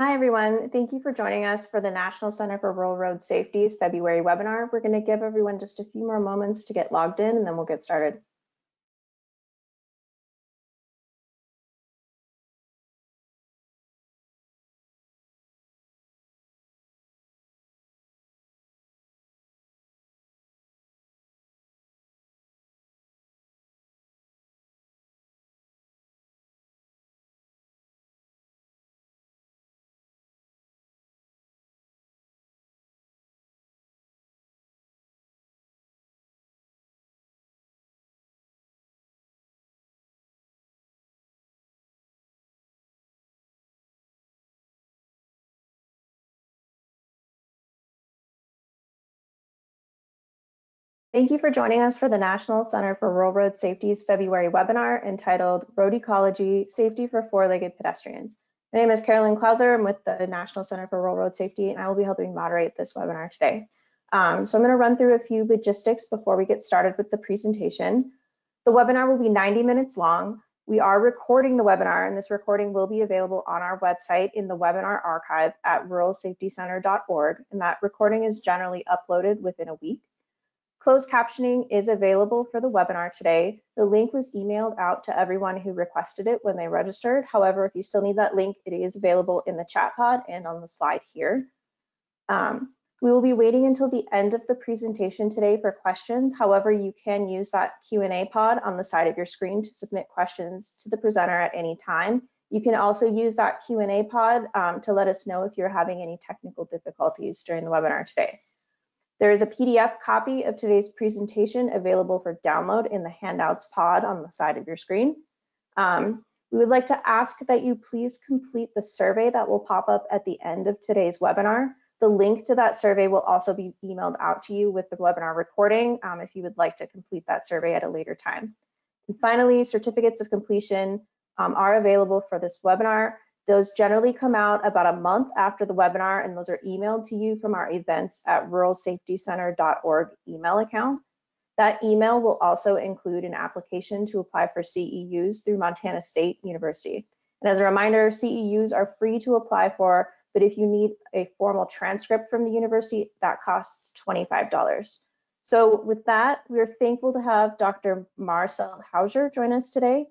Hi, everyone. Thank you for joining us for the National Center for Rural Road Safety's February webinar. We're going to give everyone just a few more moments to get logged in and then we'll get started. Thank you for joining us for the National Center for Rural Road Safety's February webinar entitled Road Ecology, Safety for Four-Legged Pedestrians. My name is Carolyn Klauser. I'm with the National Center for Rural Road Safety, and I will be helping moderate this webinar today. Um, so I'm going to run through a few logistics before we get started with the presentation. The webinar will be 90 minutes long. We are recording the webinar, and this recording will be available on our website in the webinar archive at ruralsafetycenter.org, and that recording is generally uploaded within a week. Closed captioning is available for the webinar today. The link was emailed out to everyone who requested it when they registered. However, if you still need that link, it is available in the chat pod and on the slide here. Um, we will be waiting until the end of the presentation today for questions. However, you can use that Q&A pod on the side of your screen to submit questions to the presenter at any time. You can also use that Q&A pod um, to let us know if you're having any technical difficulties during the webinar today. There is a PDF copy of today's presentation available for download in the handouts pod on the side of your screen. Um, we would like to ask that you please complete the survey that will pop up at the end of today's webinar. The link to that survey will also be emailed out to you with the webinar recording um, if you would like to complete that survey at a later time. And finally, certificates of completion um, are available for this webinar. Those generally come out about a month after the webinar, and those are emailed to you from our events at ruralsafetycenter.org email account. That email will also include an application to apply for CEUs through Montana State University. And as a reminder, CEUs are free to apply for, but if you need a formal transcript from the university, that costs $25. So with that, we are thankful to have Dr. Marcel Huijser join us today.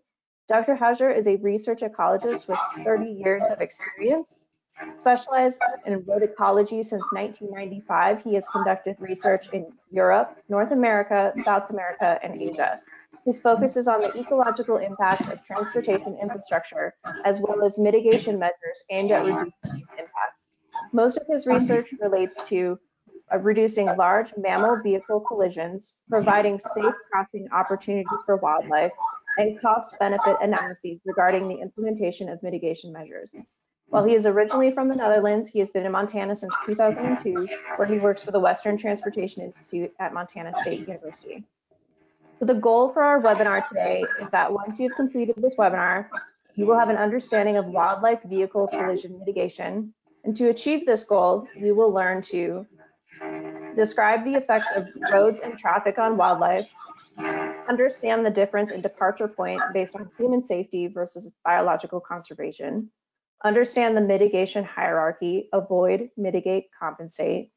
Dr. Huijser is a research ecologist with 30 years of experience. Specialized in road ecology since 1995, he has conducted research in Europe, North America, South America, and Asia. His focus is on the ecological impacts of transportation infrastructure, as well as mitigation measures aimed at reducing impacts. Most of his research relates to uh, reducing large mammal vehicle collisions, providing safe crossing opportunities for wildlife, and cost benefit analyses regarding the implementation of mitigation measures. While he is originally from the Netherlands, he has been in Montana since 2002, where he works for the Western Transportation Institute at Montana State University. So the goal for our webinar today is that once you've completed this webinar, you will have an understanding of wildlife vehicle collision mitigation. And to achieve this goal, we will learn to describe the effects of roads and traffic on wildlife, understand the difference in departure point based on human safety versus biological conservation, understand the mitigation hierarchy, avoid, mitigate, compensate,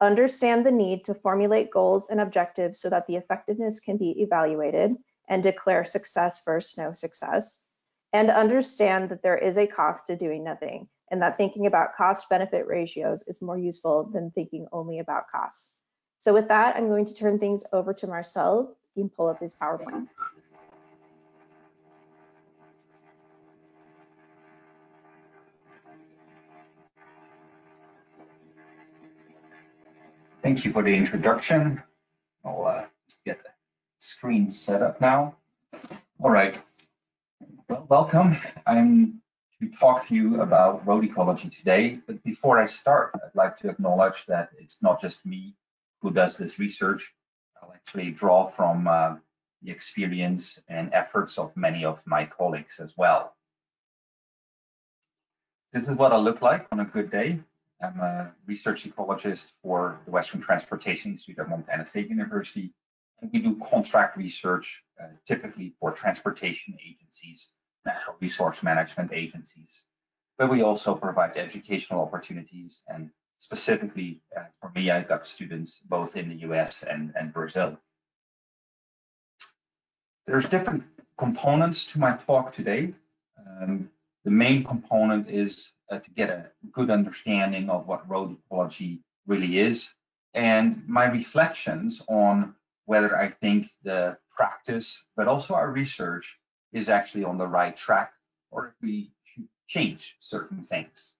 understand the need to formulate goals and objectives so that the effectiveness can be evaluated and declare success versus no success, and understand that there is a cost to doing nothing and that thinking about cost benefit ratios is more useful than thinking only about costs. So with that, I'm going to turn things over to Marcel you can pull up his PowerPoint. Thank you for the introduction. I'll uh, get the screen set up now. All right. Well, welcome. I'm to talk to you about road ecology today. But before I start, I'd like to acknowledge that it's not just me who does this research. I'll actually draw from uh, the experience and efforts of many of my colleagues as well. This is what I look like on a good day. I'm a research ecologist for the Western Transportation Institute at Montana State University, and we do contract research uh, typically for transportation agencies, natural resource management agencies. but we also provide educational opportunities. And specifically uh, for me, I've got students both in the US and, and Brazil. There's different components to my talk today. Um, the main component is uh, to get a good understanding of what road ecology really is and my reflections on whether I think the practice, but also our research is actually on the right track or if we should change certain things.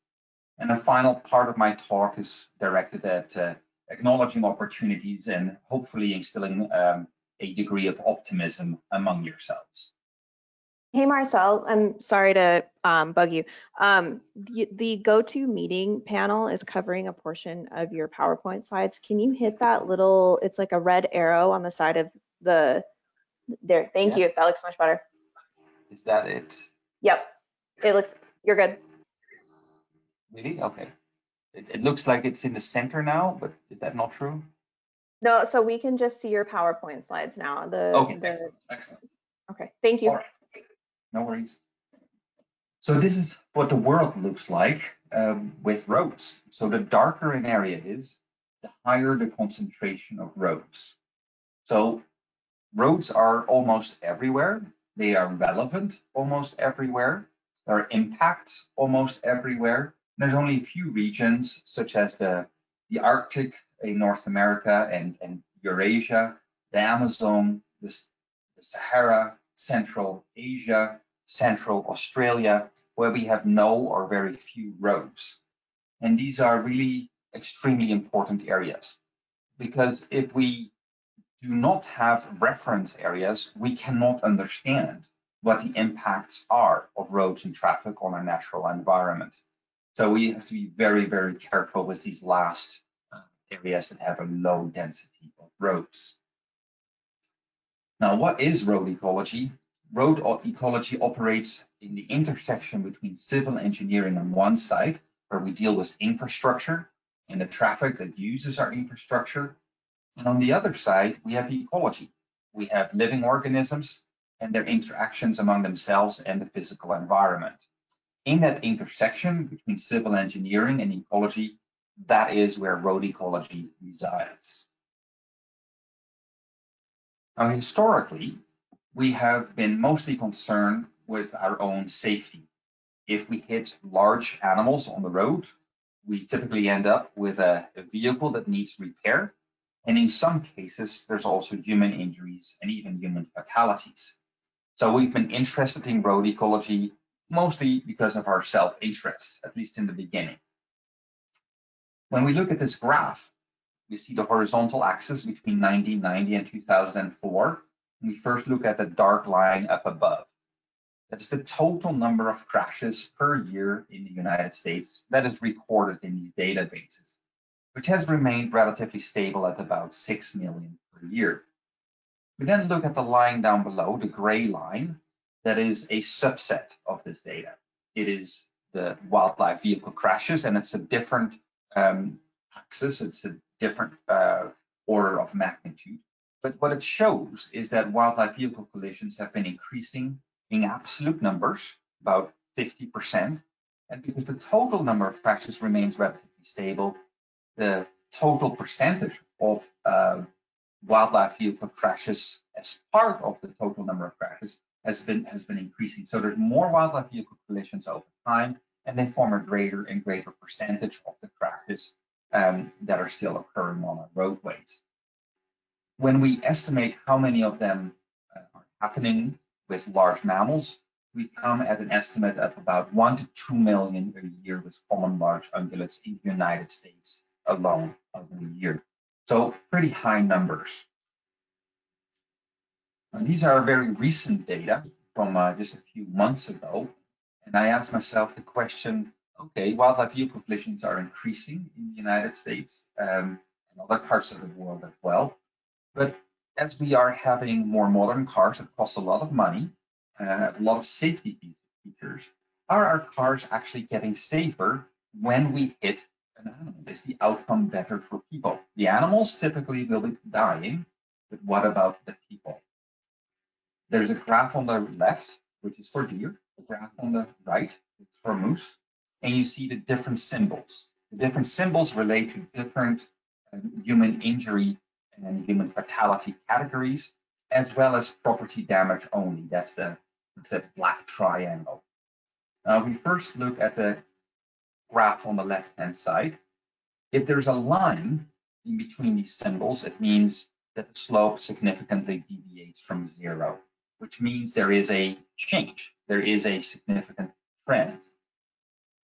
And the final part of my talk is directed at uh, acknowledging opportunities and hopefully instilling um, a degree of optimism among yourselves. Hey Marcel, I'm sorry to um, bug you. Um, the, the meeting panel is covering a portion of your PowerPoint slides. Can you hit that little, it's like a red arrow on the side of the, there, thank Yeah. you, that looks much better. Is that it? Yep, it looks, you're good. Really? Okay. It, it looks like it's in the center now, but is that not true? No, so we can just see your PowerPoint slides now, the, Okay, the, excellent, excellent. okay, thank you. Right. No worries. So this is what the world looks like um, with roads. So the darker an area is, the higher the concentration of roads. So roads are almost everywhere. They are relevant almost everywhere. There are impacts almost everywhere. There's only a few regions such as the, the Arctic in North America and, and Eurasia, the Amazon, the, the Sahara, Central Asia, Central Australia, where we have no or very few roads. And these are really extremely important areas because if we do not have reference areas, we cannot understand what the impacts are of roads and traffic on our natural environment. So we have to be very, very careful with these last uh, areas that have a low density of roads. Now, what is road ecology? Road ecology operates in the intersection between civil engineering on one side, where we deal with infrastructure and the traffic that uses our infrastructure. And on the other side, we have ecology. We have living organisms and their interactions among themselves and the physical environment. In that intersection between civil engineering and ecology, that is where road ecology resides. Now, historically, we have been mostly concerned with our own safety. If we hit large animals on the road, we typically end up with a, a vehicle that needs repair. And in some cases, there's also human injuries and even human fatalities. So we've been interested in road ecology mostly because of our self-interest, at least in the beginning. When we look at this graph, we see the horizontal axis between 1990 and 2004. We first look at the dark line up above. That's the total number of crashes per year in the United States that is recorded in these databases, which has remained relatively stable at about 6 million per year. We then look at the line down below, the gray line, that is a subset of this data. It is the wildlife vehicle crashes, and it's a different um, axis, it's a different uh, order of magnitude. But what it shows is that wildlife vehicle collisions have been increasing in absolute numbers, about 50%. And because the total number of crashes remains relatively stable, the total percentage of uh, wildlife vehicle crashes as part of the total number of crashes has been has been increasing. So there's more wildlife vehicle collisions over time, and they form a greater and greater percentage of the crashes um, that are still occurring on our roadways. When we estimate how many of them uh, are happening with large mammals, we come at an estimate of about one to two million a year with common large ungulates in the United States alone every year. So pretty high numbers. And these are very recent data from uh, just a few months ago. And I asked myself the question, okay, wildlife vehicle collisions are increasing in the United States um, and other parts of the world as well. But as we are having more modern cars that cost a lot of money, uh, a lot of safety features, are our cars actually getting safer when we hit an animal? Is the outcome better for people? The animals typically will be dying, but what about the people? There's a graph on the left, which is for deer, a graph on the right, it's for moose. and you see the different symbols. The different symbols relate to different um, human injury and human fatality categories, as well as property damage only. That's the, that's the black triangle. Now, we first look at the graph on the left-hand side. If there's a line in between these symbols, it means that the slope significantly deviates from zero, which means there is a change. There is a significant trend.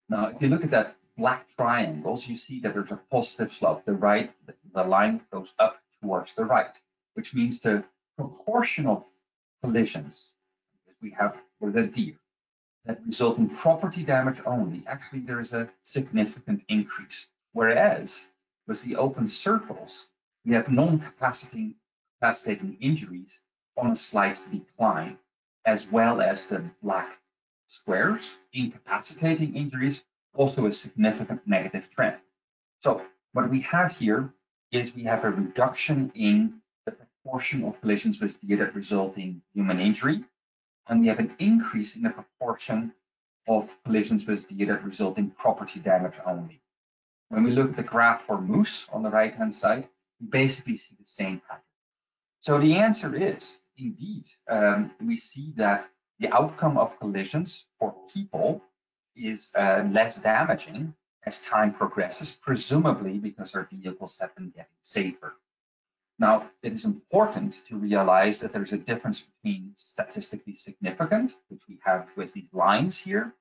Now, if you look at that black triangles, you see that there's a positive slope. The right, the line goes up towards the right, which means the proportion of collisions we have with a deer that result in property damage only, actually there is a significant increase. Whereas with the open circles, we have non-capacitating injuries on a slight decline, as well as the black squares, incapacitating injuries, also a significant negative trend. So what we have here is we have a reduction in the proportion of collisions with deer that result in human injury, and we have an increase in the proportion of collisions with deer that result in property damage only. When we look at the graph for moose on the right-hand side, we basically see the same pattern. So the answer is, indeed, um, we see that the outcome of collisions for people is uh, less damaging as time progresses, presumably because our vehicles have been getting safer. Now, it is important to realize that there's a difference between statistically significant, which we have with these lines here,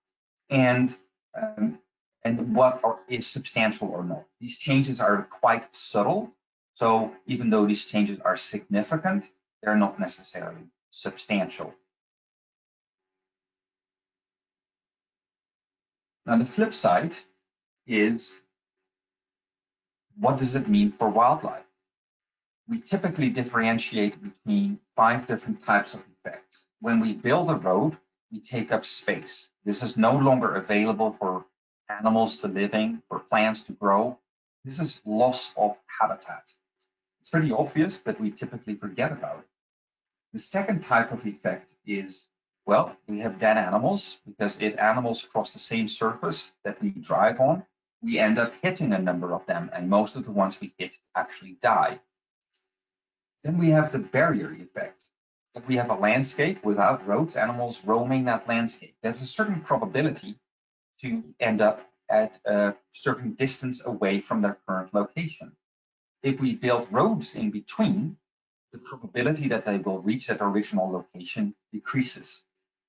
and um, and what are, is substantial or not. These changes are quite subtle. So even though these changes are significant, they're not necessarily substantial. Now the flip side is what does it mean for wildlife? We typically differentiate between five different types of effects. When we build a road, we take up space. This is no longer available for animals to live in, for plants to grow. This is loss of habitat. It's pretty obvious, but we typically forget about it. The second type of effect is well, we have dead animals because if animals cross the same surface that we drive on, we end up hitting a number of them, and most of the ones we hit actually die. Then we have the barrier effect. If we have a landscape without roads, animals roaming that landscape, there's a certain probability to end up at a certain distance away from their current location. If we build roads in between, the probability that they will reach that original location decreases.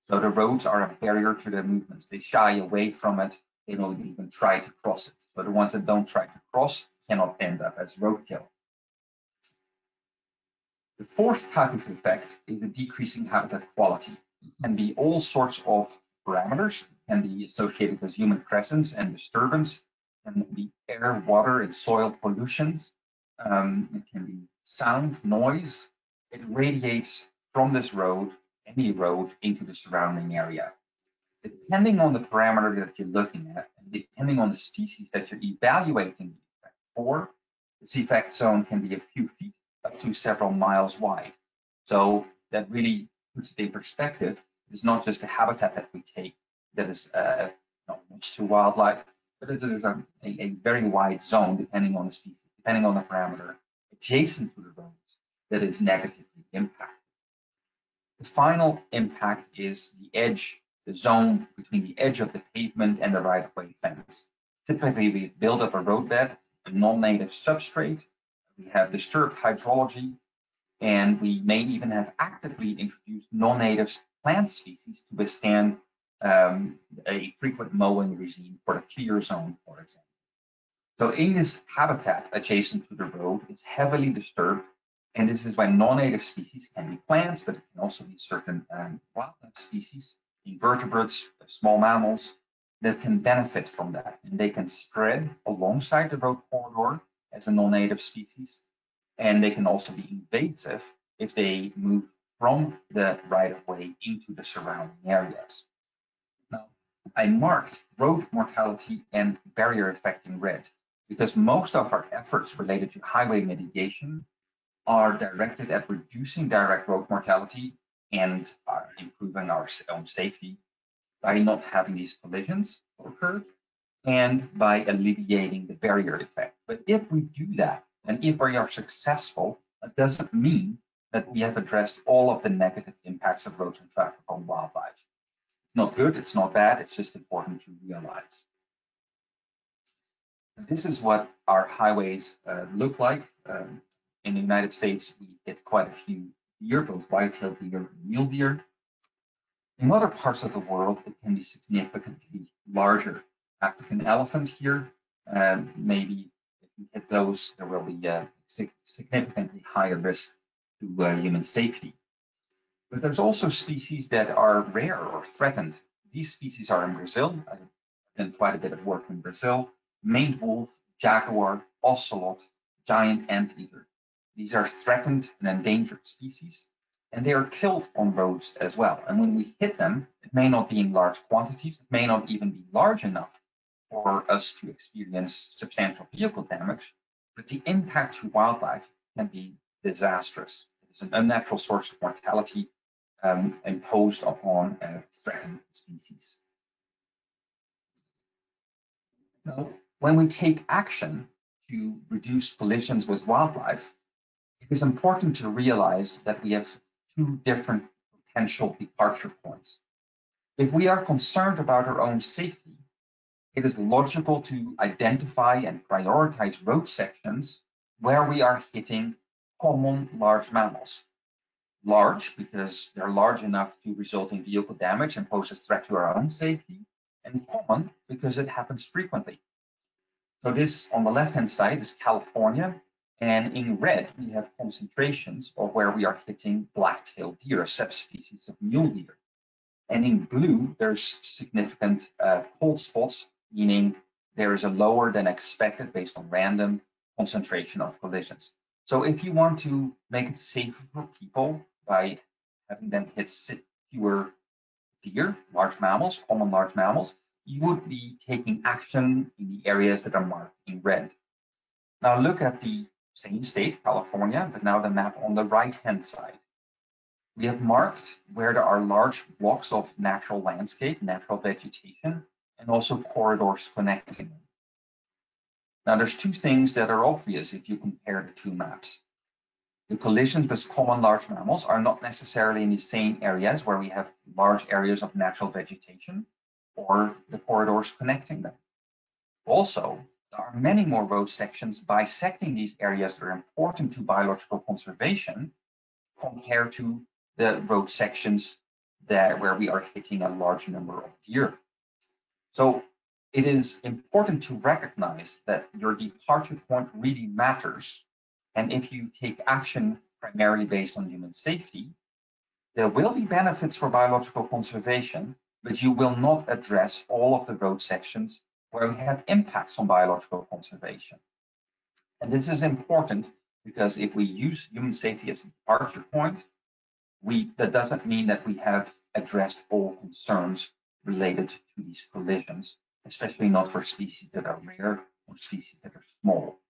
So the roads are a barrier to their movements. They shy away from it. They don't even try to cross it. So the ones that don't try to cross cannot end up as roadkill. The fourth type of effect is a decreasing habitat quality. It can be all sorts of parameters, can be associated with human presence and disturbance, can be air, water, and soil pollutions. Um, it can be sound, noise. It radiates from this road any road into the surrounding area. Depending on the parameter that you're looking at, and depending on the species that you're evaluating for, this effect zone can be a few feet up to several miles wide. So that really puts it in perspective. It's not just the habitat that we take that is uh, not much to wildlife, but it is a, a, very wide zone depending on the species, depending on the parameter adjacent to the roads that is negatively impacted. The final impact is the edge, the zone between the edge of the pavement and the right-of-way fence. Typically, we build up a roadbed, a non-native substrate, we have disturbed hydrology, and we may even have actively introduced non-native plant species to withstand um, a frequent mowing regime for the clear zone, for example. So in this habitat adjacent to the road, it's heavily disturbed and this is why non-native species can be plants, but it can also be certain um, wildlife species, invertebrates, small mammals that can benefit from that. And they can spread alongside the road corridor as a non-native species. And they can also be invasive if they move from the right-of-way into the surrounding areas. Now, I marked road mortality and barrier effect in red because most of our efforts related to highway mitigation are directed at reducing direct road mortality and improving our own safety by not having these collisions occur. and by alleviating the barrier effect. But if we do that, and if we are successful, it doesn't mean that we have addressed all of the negative impacts of roads and traffic on wildlife. It's not good, it's not bad, it's just important to realize. This is what our highways uh, look like. Um, in the United States, we hit quite a few deer, both white-tailed deer and mule deer. In other parts of the world, it can be significantly larger. African elephant here, um, maybe if you hit those, there will be a significantly higher risk to uh, human safety. But there's also species that are rare or threatened. These species are in Brazil. I've done quite a bit of work in Brazil. Maned wolf, jaguar, ocelot, giant anteater. These are threatened and endangered species, and they are killed on roads as well. And when we hit them, it may not be in large quantities, it may not even be large enough for us to experience substantial vehicle damage, but the impact to wildlife can be disastrous. It is an unnatural source of mortality um, imposed upon a threatened species. Now, when we take action to reduce collisions with wildlife, it is important to realize that we have two different potential departure points. If we are concerned about our own safety, it is logical to identify and prioritize road sections where we are hitting common large mammals. Large because they're large enough to result in vehicle damage and pose a threat to our own safety, and common because it happens frequently. So this on the left-hand side is California, and in red we have concentrations of where we are hitting black-tailed deer, a subspecies of mule deer. And in blue, there's significant uh, cold spots meaning there is a lower than expected based on random concentration of collisions. So if you want to make it safer for people by having them hit fewer deer, large mammals, common large mammals, you would be taking action in the areas that are marked in red. Now look at the same state, California, but now the map on the right-hand side. We have marked where there are large blocks of natural landscape, natural vegetation, and also corridors connecting them. Now, there's two things that are obvious if you compare the two maps. The collisions with common large mammals are not necessarily in the same areas where we have large areas of natural vegetation or the corridors connecting them. Also, there are many more road sections bisecting these areas that are important to biological conservation compared to the road sections that where we are hitting a large number of deer. So it is important to recognize that your departure point really matters. And if you take action primarily based on human safety, there will be benefits for biological conservation, but you will not address all of the road sections where we have impacts on biological conservation. And this is important because if we use human safety as a departure point, we, that doesn't mean that we have addressed all concerns related to these collisions, especially not for species that are rare or species that are small.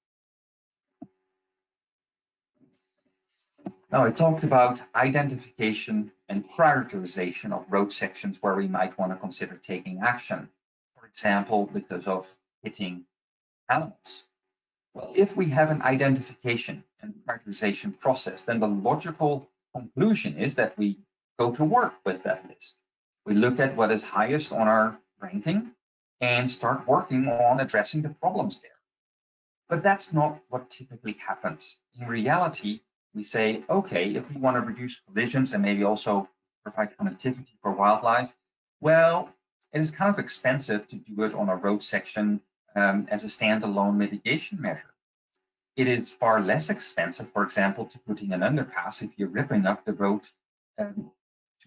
Now, I talked about identification and prioritization of road sections where we might want to consider taking action. For example, because of hitting animals. Well, if we have an identification and prioritization process, then the logical conclusion is that we go to work with that list. We look at what is highest on our ranking and start working on addressing the problems there. But that's not what typically happens. In reality, we say, okay, if we want to reduce collisions and maybe also provide connectivity for wildlife, well, it is kind of expensive to do it on a road section um, as a standalone mitigation measure. It is far less expensive, for example, to put in an underpass if you're ripping up the road um,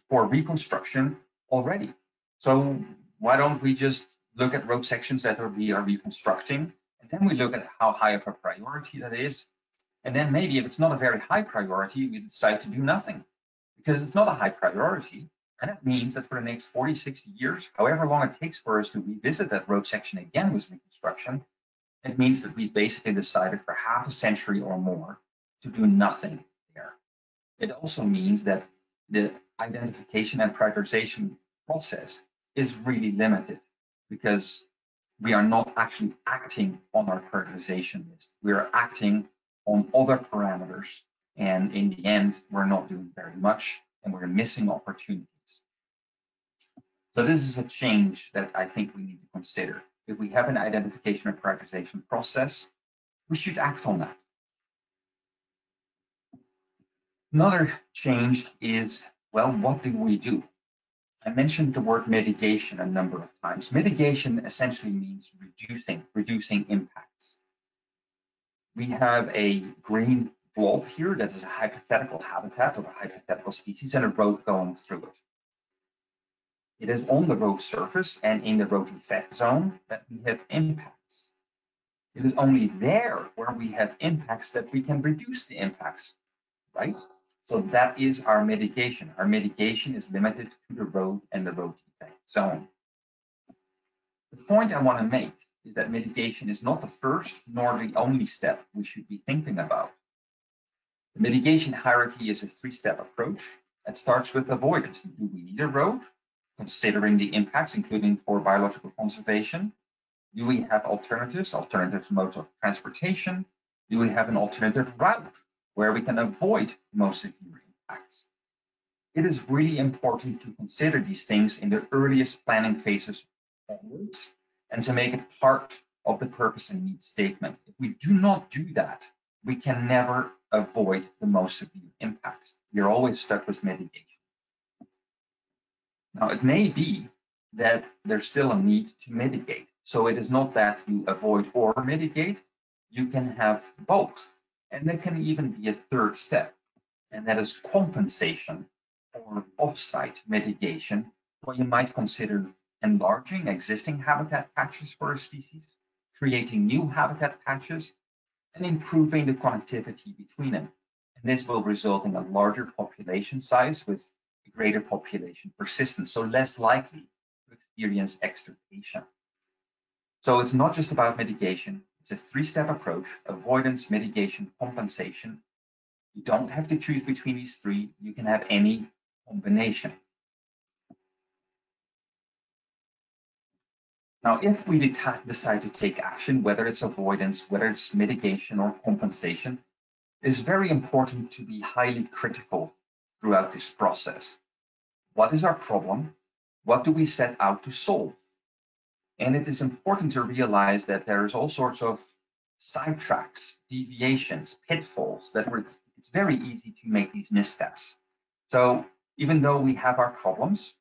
for reconstruction already. So why don't we just look at road sections that we are reconstructing, and then we look at how high of a priority that is. And then maybe if it's not a very high priority, we decide to do nothing because it's not a high priority. And it means that for the next 40, 60 years, however long it takes for us to revisit that road section again with reconstruction, it means that we basically decided for half a century or more to do nothing there. It also means that the identification and prioritization process is really limited because we are not actually acting on our prioritization list. We are acting on other parameters. And in the end, we're not doing very much and we're missing opportunities. So this is a change that I think we need to consider. If we have an identification and prioritization process, we should act on that. Another change is, well, what do we do? I mentioned the word mitigation a number of times. Mitigation essentially means reducing, reducing impacts. We have a green blob here that is a hypothetical habitat of a hypothetical species and a road going through it. It is on the road surface and in the road effect zone that we have impacts. It is only there where we have impacts that we can reduce the impacts, right? So that is our mitigation. Our mitigation is limited to the road and the road effect zone. The point I want to make is that mitigation is not the first nor the only step we should be thinking about. The mitigation hierarchy is a three-step approach. It starts with avoidance. Do we need a road? Considering the impacts, including for biological conservation. Do we have alternatives, alternative modes of transportation? Do we have an alternative route? where we can avoid most severe impacts. It is really important to consider these things in the earliest planning phases onwards and to make it part of the purpose and need statement. If we do not do that, we can never avoid the most severe impacts. You're always stuck with mitigation. Now, it may be that there's still a need to mitigate. So it is not that you avoid or mitigate, you can have both. And there can even be a third step, and that is compensation or offsite mitigation, where you might consider enlarging existing habitat patches for a species, creating new habitat patches, and improving the connectivity between them. And this will result in a larger population size with greater population persistence, so less likely to experience extirpation. So it's not just about mitigation, it's a three-step approach, avoidance, mitigation, compensation. You don't have to choose between these three. You can have any combination. Now, if we decide to take action, whether it's avoidance, whether it's mitigation or compensation, it's very important to be highly critical throughout this process. What is our problem? What do we set out to solve? And it is important to realize that there's all sorts of sidetracks, deviations, pitfalls that it's very easy to make these missteps. So even though we have our problems,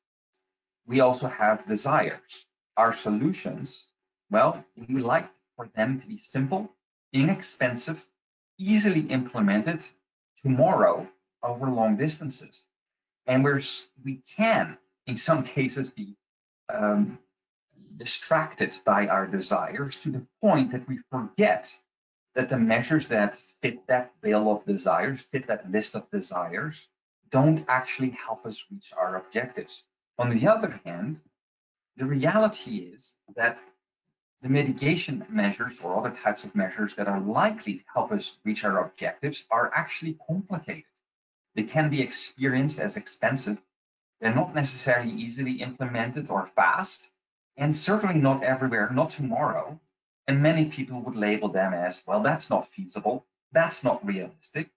we also have desires. Our solutions, well, we like for them to be simple, inexpensive, easily implemented tomorrow over long distances. And we're, we can, in some cases, be um, distracted by our desires to the point that we forget that the measures that fit that bill of desires, fit that list of desires, don't actually help us reach our objectives. On the other hand, the reality is that the mitigation measures or other types of measures that are likely to help us reach our objectives are actually complicated. They can be experienced as expensive. They're not necessarily easily implemented or fast, and certainly not everywhere, not tomorrow. And many people would label them as, well, that's not feasible, that's not realistic.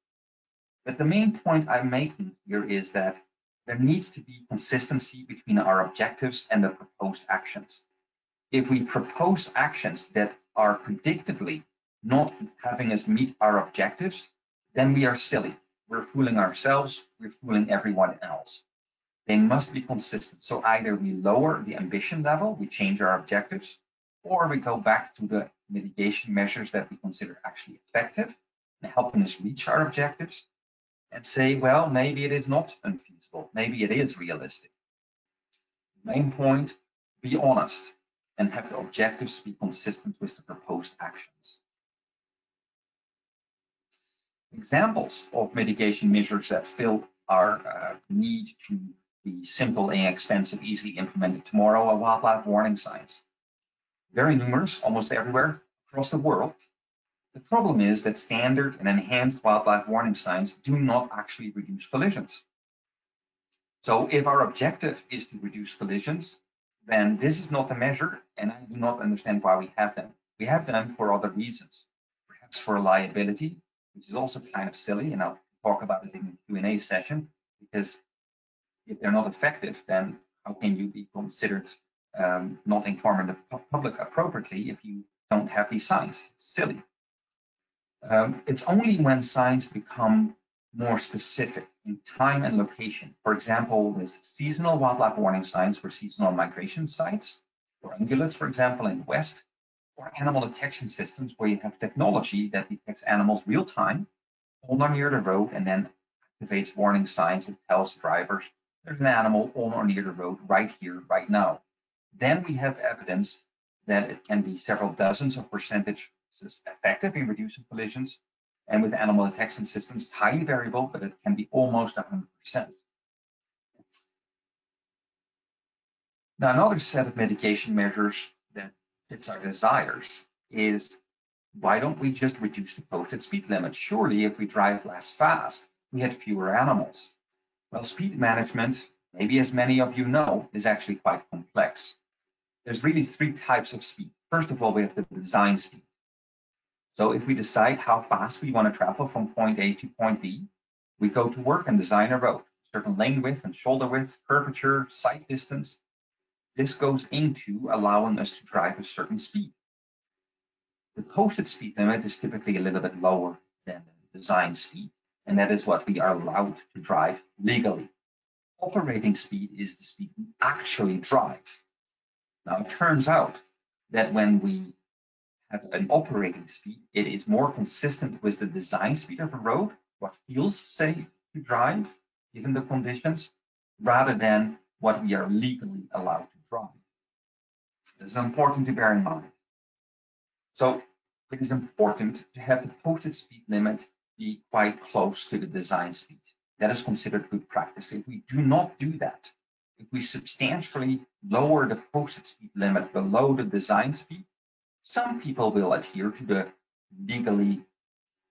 But the main point I'm making here is that there needs to be consistency between our objectives and the proposed actions. If we propose actions that are predictably not having us meet our objectives, then we are silly. We're fooling ourselves, we're fooling everyone else they must be consistent. So either we lower the ambition level, we change our objectives, or we go back to the mitigation measures that we consider actually effective and helping us reach our objectives and say, well, maybe it is not unfeasible. Maybe it is realistic. Main point, be honest and have the objectives be consistent with the proposed actions. Examples of mitigation measures that fill our uh, need to be simple, inexpensive, easily implemented tomorrow are wildlife warning signs. Very numerous, almost everywhere across the world. The problem is that standard and enhanced wildlife warning signs do not actually reduce collisions. So if our objective is to reduce collisions, then this is not a measure, and I do not understand why we have them. We have them for other reasons, perhaps for liability, which is also kind of silly, and I'll talk about it in the Q&A session, because if they're not effective, then how can you be considered um, not informing the public appropriately if you don't have these signs? It's silly. Um, it's only when signs become more specific in time and location. For example, with seasonal wildlife warning signs for seasonal migration sites, or ungulates, for example, in the West, or animal detection systems where you have technology that detects animals real time, on or near the road, and then activates warning signs and tells drivers there's an animal on or near the road right here, right now. Then we have evidence that it can be several dozens of percentage effective in reducing collisions and with animal detection systems, it's highly variable, but it can be almost 100%. Now, another set of mitigation measures that fits our desires is why don't we just reduce the posted speed limit? Surely, if we drive less fast, we had fewer animals. Well, speed management, maybe as many of you know, is actually quite complex. There's really three types of speed. First of all, we have the design speed. So if we decide how fast we want to travel from point A to point B, we go to work and design a road, certain lane width and shoulder width, curvature, sight distance. This goes into allowing us to drive a certain speed. The posted speed limit is typically a little bit lower than the design speed, and that is what we are allowed to drive legally. Operating speed is the speed we actually drive. Now, it turns out that when we have an operating speed, it is more consistent with the design speed of a road, what feels safe to drive, given the conditions, rather than what we are legally allowed to drive. This is important to bear in mind. So it is important to have the posted speed limit be quite close to the design speed. That is considered good practice. If we do not do that, if we substantially lower the posted speed limit below the design speed, some people will adhere to the legally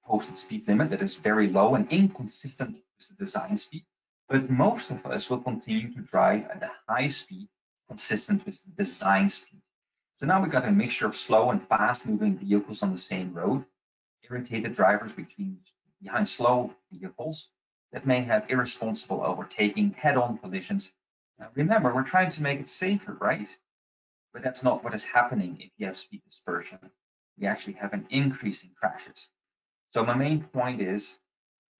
posted speed limit that is very low and inconsistent with the design speed, but most of us will continue to drive at a high speed consistent with the design speed. So now we've got a mixture of slow and fast moving vehicles on the same road, irritated drivers between behind slow vehicles that may have irresponsible overtaking, head-on collisions. Now remember, we're trying to make it safer, right? But that's not what is happening if you have speed dispersion. We actually have an increase in crashes. So my main point is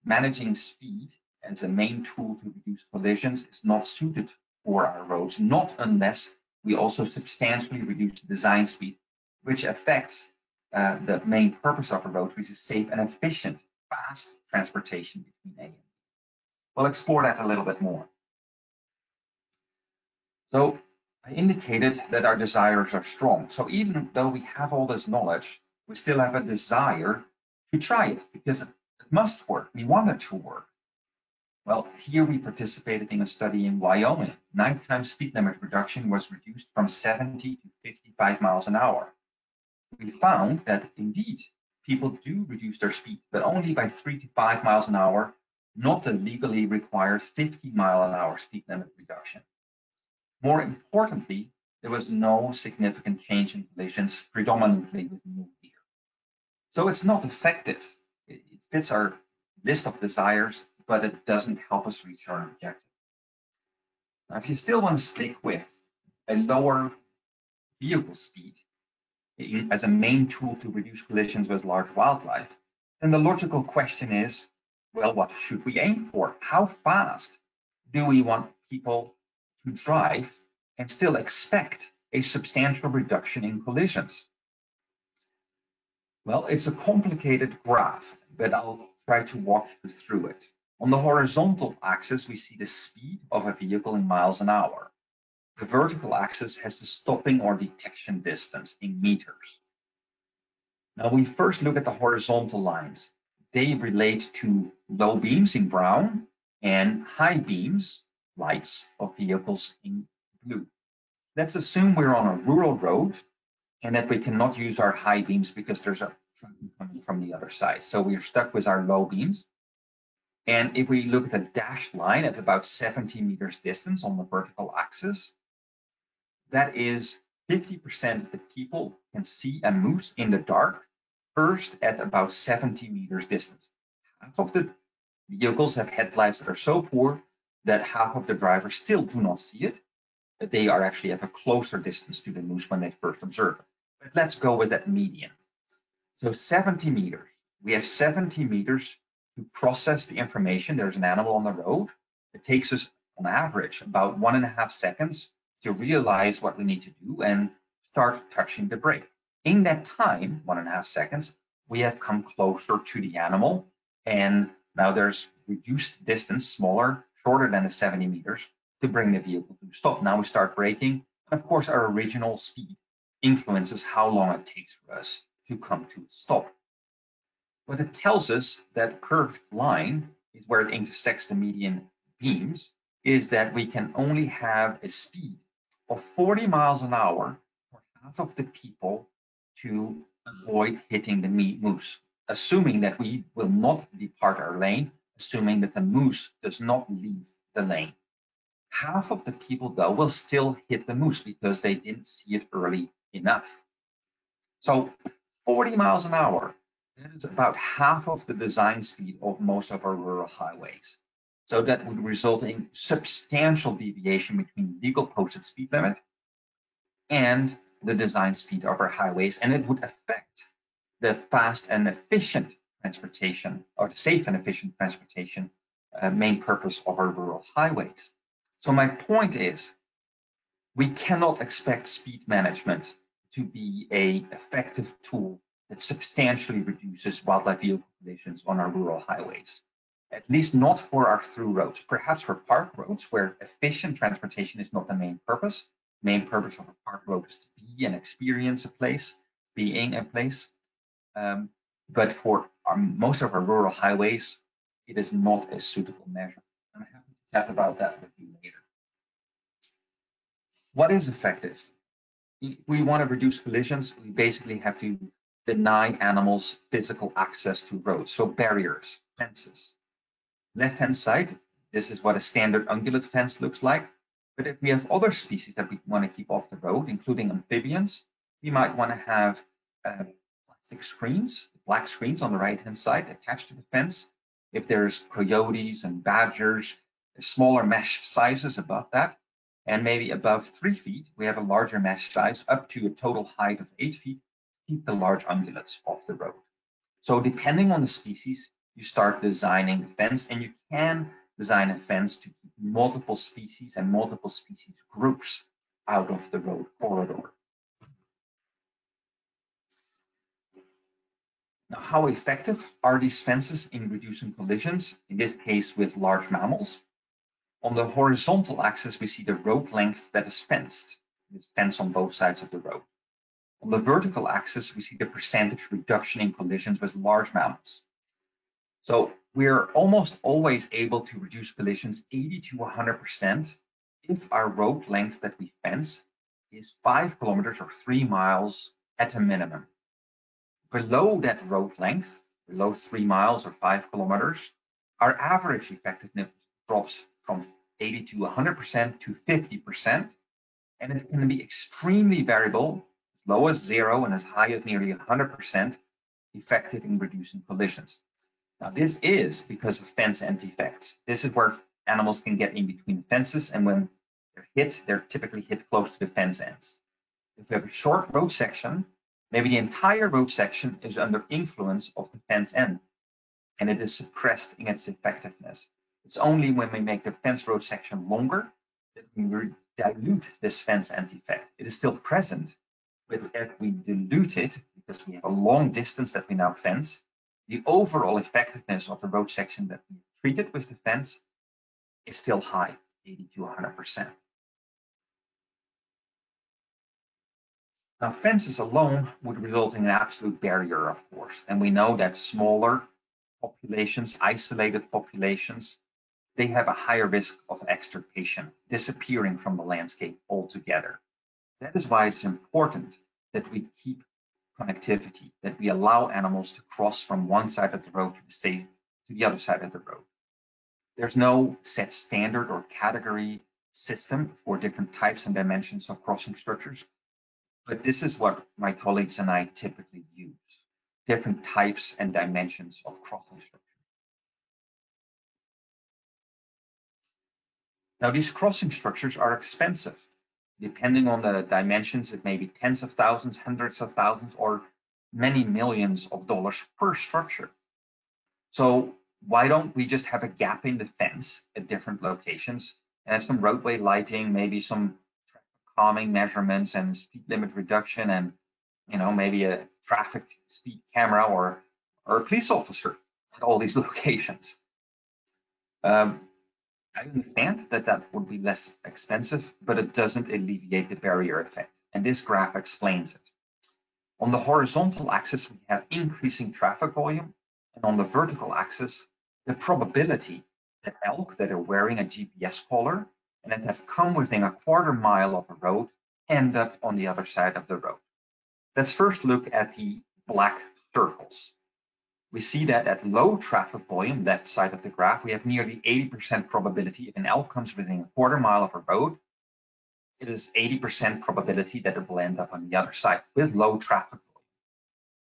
managing speed as a main tool to reduce collisions is not suited for our roads, not unless we also substantially reduce the design speed, which affects uh, the main purpose of a road, which is safe and efficient, fast transportation between A and B. We'll explore that a little bit more. So Indicated that our desires are strong. So even though we have all this knowledge, we still have a desire to try it because it must work. We want it to work. Well, here we participated in a study in Wyoming. Nighttime speed limit reduction was reduced from 70 to 55 miles an hour. We found that indeed people do reduce their speed, but only by three to five miles an hour, not the legally required 50 mile an hour speed limit reduction. More importantly, there was no significant change in collisions, predominantly with mule deer. So it's not effective. It, fits our list of desires, but it doesn't help us reach our objective. Now, if you still want to stick with a lower vehicle speed eh, mm-hmm. as a main tool to reduce collisions with large wildlife, then the logical question is, well, what should we aim for? How fast do we want people drive and still expect a substantial reduction in collisions? Well, it's a complicated graph, but I'll try to walk you through it. On the horizontal axis, we see the speed of a vehicle in miles an hour. The vertical axis has the stopping or detection distance in meters. Now we first look at the horizontal lines. They relate to low beams in brown and high beams lights of vehicles in blue. Let's assume we're on a rural road and that we cannot use our high beams because there's a truck coming from the other side. So we're stuck with our low beams. And if we look at the dashed line at about 70 meters distance on the vertical axis, That is 50% of the people can see a moose in the dark first at about 70 meters distance. Half of the vehicles have headlights that are so poor that half of the drivers still do not see it, but they are actually at a closer distance to the moose when they first observe it. But let's go with that median. So 70 meters. We have 70 meters to process the information. There's an animal on the road. It takes us on average about one and a half seconds to realize what we need to do and start touching the brake. In that time, one and a half seconds, we have come closer to the animal and now there's reduced distance, smaller, shorter than the 70 meters to bring the vehicle to stop. Now we start braking. And of course, our original speed influences how long it takes for us to come to a stop. What it tells us that curved line is where it intersects the median beams is that we can only have a speed of 40 miles an hour for half of the people to avoid hitting the moose, assuming that we will not depart our lane, assuming that the moose does not leave the lane. Half of the people, though, will still hit the moose because they didn't see it early enough. So 40 miles an hour that is about half of the design speed of most of our rural highways. So that would result in substantial deviation between legal posted speed limit and the design speed of our highways. And it would affect the fast and efficient transportation or the safe and efficient transportation uh, main purpose of our rural highways. So my point is, we cannot expect speed management to be a effective tool that substantially reduces wildlife vehicle collisions on our rural highways. At least not for our through roads, perhaps for park roads where efficient transportation is not the main purpose. Main purpose of a park road is to be and experience a place, being a place. Um, but for our, most of our rural highways, it is not a suitable measure. I'm happy to chat about that with you later. What is effective? We want to reduce collisions, we basically have to deny animals physical access to roads, so barriers, fences. Left-hand side, this is what a standard ungulate fence looks like. But if we have other species that we want to keep off the road, including amphibians, we might want to have uh, plastic screens, black screens on the right-hand side attached to the fence. If there's coyotes and badgers, smaller mesh sizes above that, and maybe above three feet, we have a larger mesh size up to a total height of eight feet to keep the large ungulates off the road. So depending on the species, you start designing the fence and you can design a fence to keep multiple species and multiple species groups out of the road corridor. Now, how effective are these fences in reducing collisions, in this case with large mammals? On the horizontal axis, we see the road length that is fenced. This fence on both sides of the rope. On the vertical axis, we see the percentage reduction in collisions with large mammals. So we're almost always able to reduce collisions 80 to 100% if our road length that we fence is five kilometers or three miles at a minimum. Below that road length, below three miles or five kilometers, our average effectiveness drops from 80 to 100% to 50%. And it can be extremely variable as low as zero and as high as nearly 100% effective in reducing collisions. Now, this is because of fence end effects. This is where animals can get in between fences, and when they're hit, they're typically hit close to the fence ends. If you have a short road section, maybe the entire road section is under influence of the fence end, and it is suppressed in its effectiveness. It's only when we make the fence road section longer that we dilute this fence end effect. It is still present, but if we dilute it, because we have a long distance that we now fence, the overall effectiveness of the road section that we treated with the fence is still high, 80 to 100%. Now, fences alone would result in an absolute barrier, of course, and we know that smaller populations, isolated populations, they have a higher risk of extirpation, disappearing from the landscape altogether. That is why it's important that we keep connectivity, that we allow animals to cross from one side of the road to the, to the other side of the road. There's no set standard or category system for different types and dimensions of crossing structures. But this is what my colleagues and I typically use, different types and dimensions of crossing structures. Now, these crossing structures are expensive. Depending on the dimensions, it may be tens of thousands, hundreds of thousands, or many millions of dollars per structure. So why don't we just have a gap in the fence at different locations and have some roadway lighting, maybe some calming measurements and speed limit reduction and you know maybe a traffic speed camera or or a police officer at all these locations. Um, I understand that that would be less expensive, but it doesn't alleviate the barrier effect. And this graph explains it. On the horizontal axis, we have increasing traffic volume. And on the vertical axis, the probability that elk that are wearing a GPS collar and it has come within a quarter mile of a road end up on the other side of the road. Let's first look at the black circles we see that at low traffic volume, left side of the graph, we have nearly 80% probability if an elk comes within a quarter mile of a road, it is 80% probability that it will end up on the other side with low traffic volume.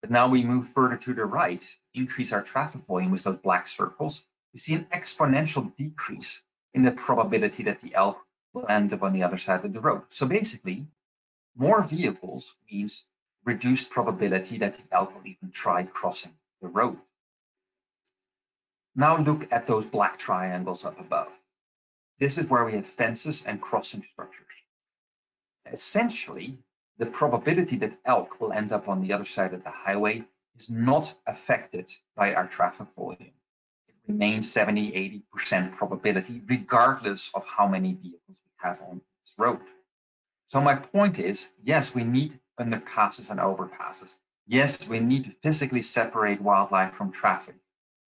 But now we move further to the right, increase our traffic volume with those black circles, we see an exponential decrease in the probability that the elk will end up on the other side of the road. So basically, more vehicles means reduced probability that the elk will even try crossing the road. Now look at those black triangles up above. This is where we have fences and crossing structures. Essentially, the probability that elk will end up on the other side of the highway is not affected by our traffic volume. Remains 70, 80% probability, regardless of how many vehicles we have on this road. So my point is, yes, we need underpasses and overpasses, yes, we need to physically separate wildlife from traffic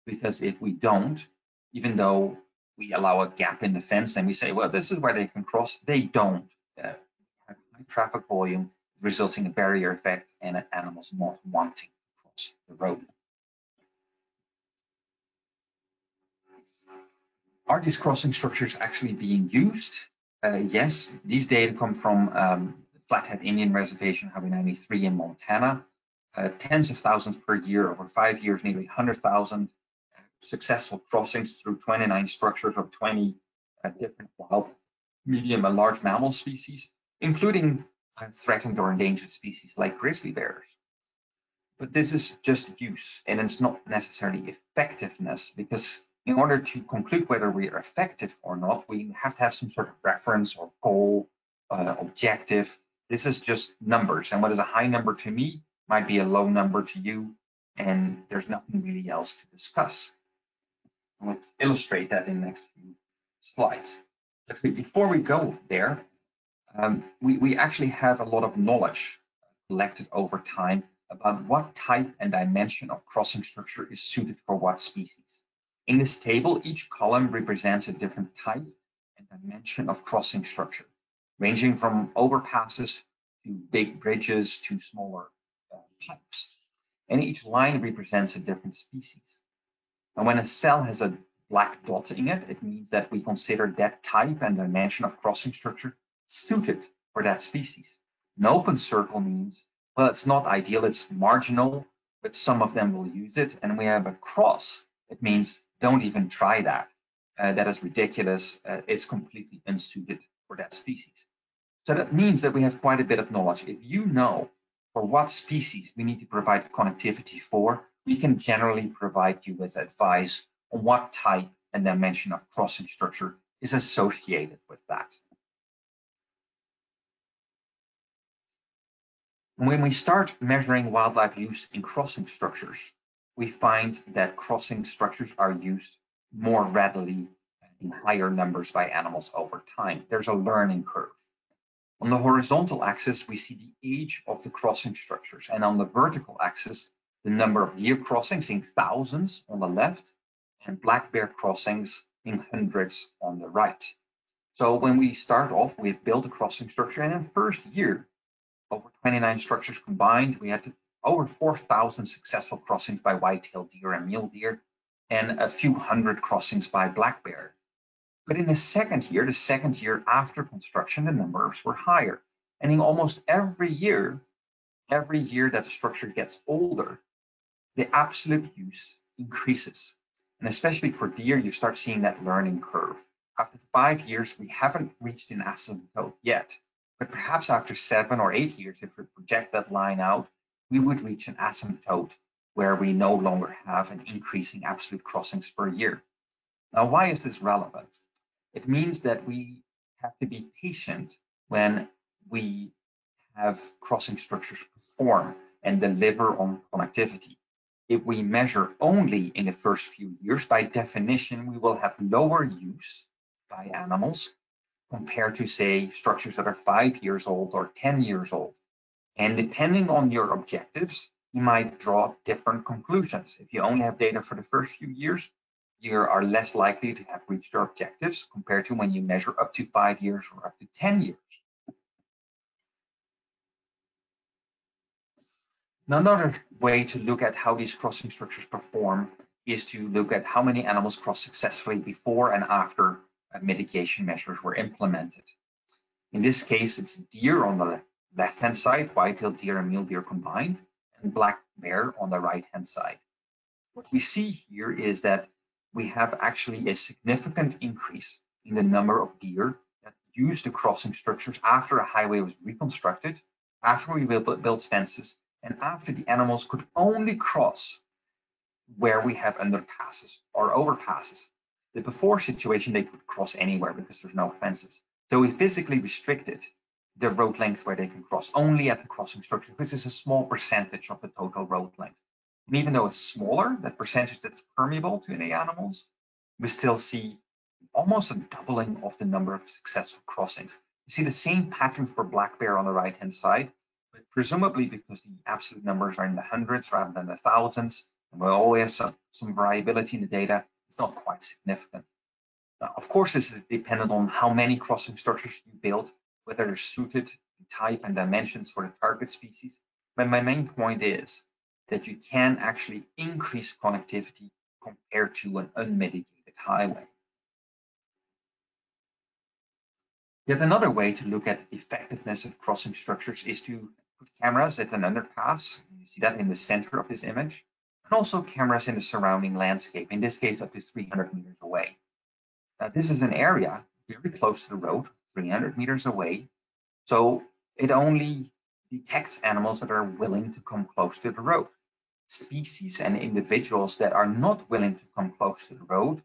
because if we don't, even though we allow a gap in the fence and we say, well, this is where they can cross, they don't. Uh, high traffic volume resulting in a barrier effect and animals not wanting to cross the road. Are these crossing structures actually being used? Uh, yes, these data come from um, Flathead Indian Reservation, Highway 93 in Montana uh, tens of thousands per year over five years, nearly 100,000 successful crossings through 29 structures of 20 uh, different wild, medium, and large mammal species, including uh, threatened or endangered species like grizzly bears. But this is just use, and it's not necessarily effectiveness, because in order to conclude whether we are effective or not, we have to have some sort of reference or goal, uh, objective. This is just numbers, and what is a high number to me might be a low number to you, and there's nothing really else to discuss. Let's illustrate that in the next few slides. But before we go there, um, we, we actually have a lot of knowledge collected over time about what type and dimension of crossing structure is suited for what species. In this table, each column represents a different type and dimension of crossing structure, ranging from overpasses to big bridges to smaller uh, pipes. And each line represents a different species. And when a cell has a black dot in it, it means that we consider that type and dimension of crossing structure suited for that species. An open circle means, well, it's not ideal, it's marginal, but some of them will use it. And we have a cross, it means don't even try that. Uh, that is ridiculous. Uh, it's completely unsuited for that species. So that means that we have quite a bit of knowledge. If you know for what species we need to provide connectivity for, we can generally provide you with advice on what type and dimension of crossing structure is associated with that. When we start measuring wildlife use in crossing structures, we find that crossing structures are used more readily in higher numbers by animals over time. There's a learning curve. On the horizontal axis, we see the age of the crossing structures, and on the vertical axis, the number of year crossings in thousands on the left, and black bear crossings in hundreds on the right. So when we start off, we've built a crossing structure, and in first year, over 29 structures combined, we had over 4,000 successful crossings by white-tailed deer and mule deer, and a few hundred crossings by black bear. But in the second year, the second year after construction, the numbers were higher. And in almost every year, every year that the structure gets older, the absolute use increases. And especially for deer, you start seeing that learning curve. After five years, we haven't reached an asymptote yet, but perhaps after seven or eight years, if we project that line out, we would reach an asymptote where we no longer have an increasing absolute crossings per year. Now, why is this relevant? It means that we have to be patient when we have crossing structures perform and deliver on connectivity. If we measure only in the first few years, by definition, we will have lower use by animals compared to, say, structures that are five years old or 10 years old. And depending on your objectives, you might draw different conclusions. If you only have data for the first few years, you are less likely to have reached your objectives compared to when you measure up to five years or up to 10 years. Another way to look at how these crossing structures perform is to look at how many animals cross successfully before and after uh, mitigation measures were implemented. In this case, it's deer on the left-hand side, white-tailed deer and mule deer combined, and black bear on the right-hand side. What we see here is that we have actually a significant increase in the number of deer that use the crossing structures after a highway was reconstructed, after we built fences, and after the animals could only cross where we have underpasses or overpasses. The before situation, they could cross anywhere because there's no fences. So we physically restricted the road length where they can cross only at the crossing structure. This is a small percentage of the total road length. And even though it's smaller, that percentage that's permeable to any animals, we still see almost a doubling of the number of successful crossings. You see the same pattern for black bear on the right hand side, but presumably because the absolute numbers are in the hundreds rather than the thousands, and we always have some variability in the data, it's not quite significant. Now, of course, this is dependent on how many crossing structures you build, whether they're suited in type and dimensions for the target species. But my main point is that you can actually increase connectivity compared to an unmitigated highway. Yet another way to look at effectiveness of crossing structures is to put cameras at an underpass. You see that in the center of this image, and also cameras in the surrounding landscape, in this case up to 300 meters away. Now, this is an area very close to the road, 300 meters away, so it only detects animals that are willing to come close to the road species and individuals that are not willing to come close to the road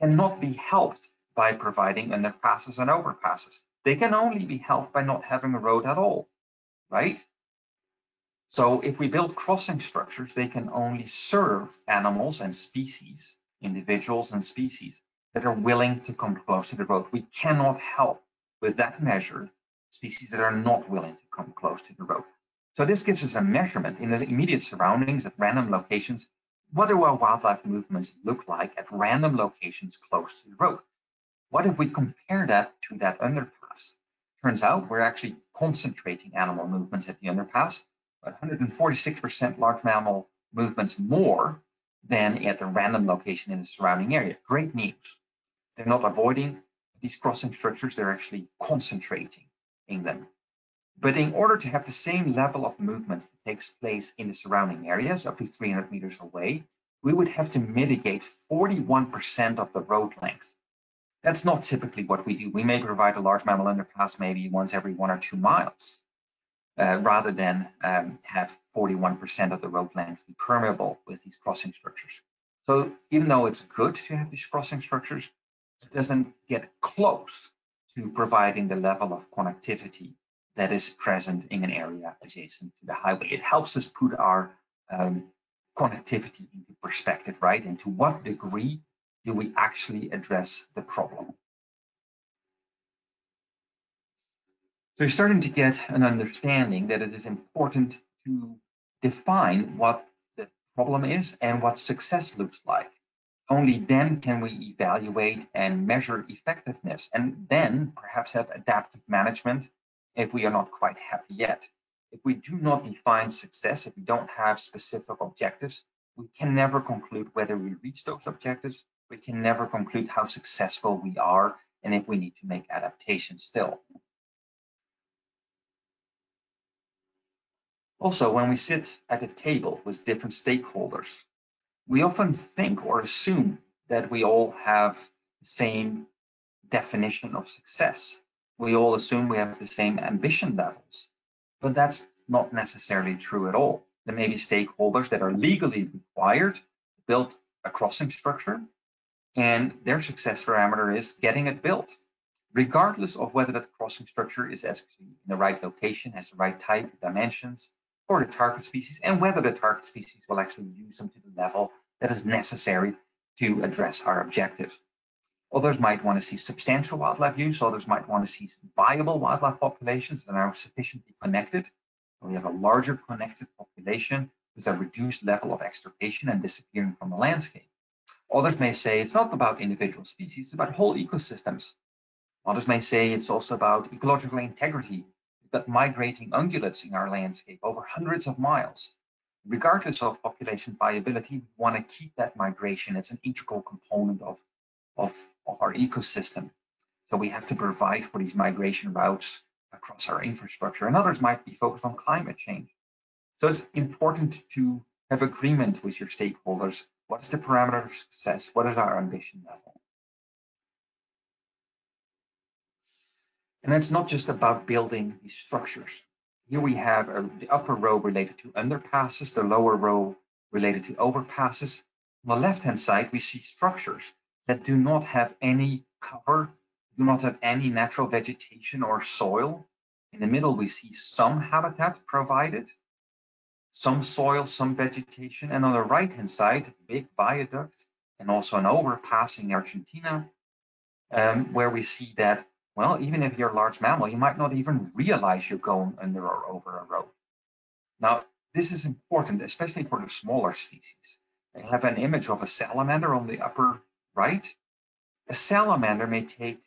cannot be helped by providing underpasses and overpasses. They can only be helped by not having a road at all, right? So if we build crossing structures, they can only serve animals and species, individuals and species that are willing to come close to the road. We cannot help with that measure species that are not willing to come close to the road. So this gives us a measurement in the immediate surroundings at random locations. What do our wildlife movements look like at random locations close to the road? What if we compare that to that underpass? Turns out we're actually concentrating animal movements at the underpass, but 146% large mammal movements more than at the random location in the surrounding area. Great news. They're not avoiding these crossing structures, they're actually concentrating in them. But in order to have the same level of movement that takes place in the surrounding areas, up to 300 meters away, we would have to mitigate 41% of the road length. That's not typically what we do. We may provide a large mammal underpass maybe once every one or two miles, uh, rather than um, have 41% of the road length be permeable with these crossing structures. So even though it's good to have these crossing structures, it doesn't get close to providing the level of connectivity that is present in an area adjacent to the highway. It helps us put our um, connectivity into perspective, right? And to what degree do we actually address the problem? So you're starting to get an understanding that it is important to define what the problem is and what success looks like. Only then can we evaluate and measure effectiveness and then perhaps have adaptive management if we are not quite happy yet. If we do not define success, if we don't have specific objectives, we can never conclude whether we reach those objectives we can never conclude how successful we are and if we need to make adaptations still. Also, when we sit at a table with different stakeholders, we often think or assume that we all have the same definition of success. We all assume we have the same ambition levels, but that's not necessarily true at all. There may be stakeholders that are legally required to build a crossing structure, and their success parameter is getting it built, regardless of whether that crossing structure is actually in the right location, has the right type, dimensions, for the target species, and whether the target species will actually use them to the level that is necessary to address our objective. Others might want to see substantial wildlife use, others might want to see viable wildlife populations that are sufficiently connected. We have a larger connected population with a reduced level of extirpation and disappearing from the landscape. Others may say it's not about individual species, it's about whole ecosystems. Others may say it's also about ecological integrity. Got migrating ungulates in our landscape over hundreds of miles. Regardless of population viability, we want to keep that migration. It's an integral component of, of, of our ecosystem. So we have to provide for these migration routes across our infrastructure. And others might be focused on climate change. So it's important to have agreement with your stakeholders. What is the parameter of success? What is our ambition level? And it's not just about building these structures. Here we have a, the upper row related to underpasses, the lower row related to overpasses. On the left-hand side, we see structures that do not have any cover, do not have any natural vegetation or soil. In the middle, we see some habitat provided, some soil, some vegetation. And on the right-hand side, big viaduct and also an overpass in Argentina, um, where we see that well, even if you're a large mammal, you might not even realize you're going under or over a road. Now, this is important, especially for the smaller species. I have an image of a salamander on the upper right. A salamander may take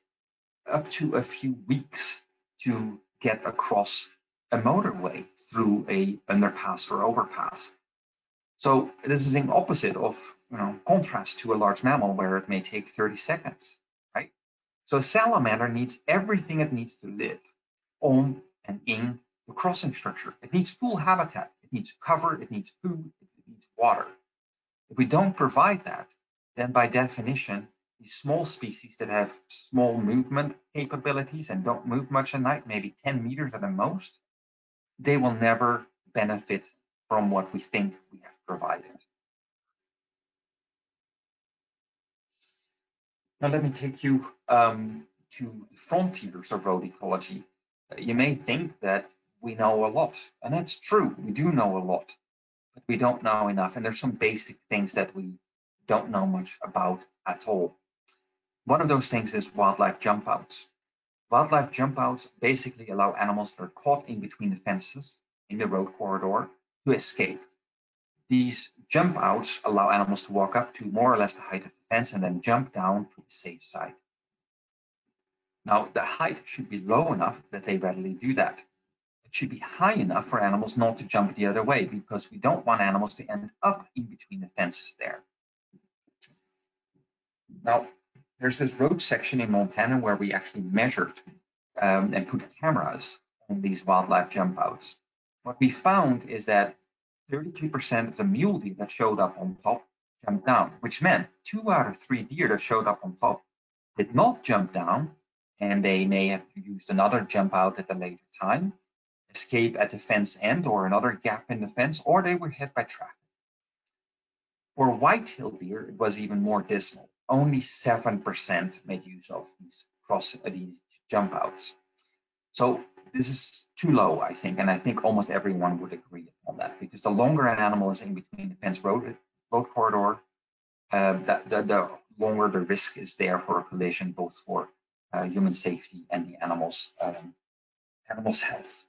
up to a few weeks to get across a motorway through a underpass or overpass. So this is in opposite of you know contrast to a large mammal where it may take 30 seconds. So a salamander needs everything it needs to live on and in the crossing structure. It needs full habitat, it needs cover, it needs food, it needs water. If we don't provide that, then by definition, these small species that have small movement capabilities and don't move much at night, maybe 10 meters at the most, they will never benefit from what we think we have provided. Now let me take you um, to the frontiers of road ecology. You may think that we know a lot, and that's true. We do know a lot, but we don't know enough. And there's some basic things that we don't know much about at all. One of those things is wildlife jump outs. Wildlife jump outs basically allow animals that are caught in between the fences in the road corridor to escape. These jump outs allow animals to walk up to more or less the height of fence and then jump down to the safe side. Now, the height should be low enough that they readily do that. It should be high enough for animals not to jump the other way because we don't want animals to end up in between the fences there. Now, there's this road section in Montana where we actually measured um, and put cameras on these wildlife jump outs. What we found is that 32% of the mule deer that showed up on top jumped down, which meant two out of three deer that showed up on top did not jump down, and they may have used another jump out at a later time, escape at the fence end or another gap in the fence, or they were hit by traffic. For white-tailed deer, it was even more dismal. Only 7% made use of these cross uh, these jump outs. So this is too low, I think, and I think almost everyone would agree on that because the longer an animal is in between the fence road, road corridor, uh, that, the, the longer the risk is there for a collision, both for uh, human safety and the animal's um, animal's health.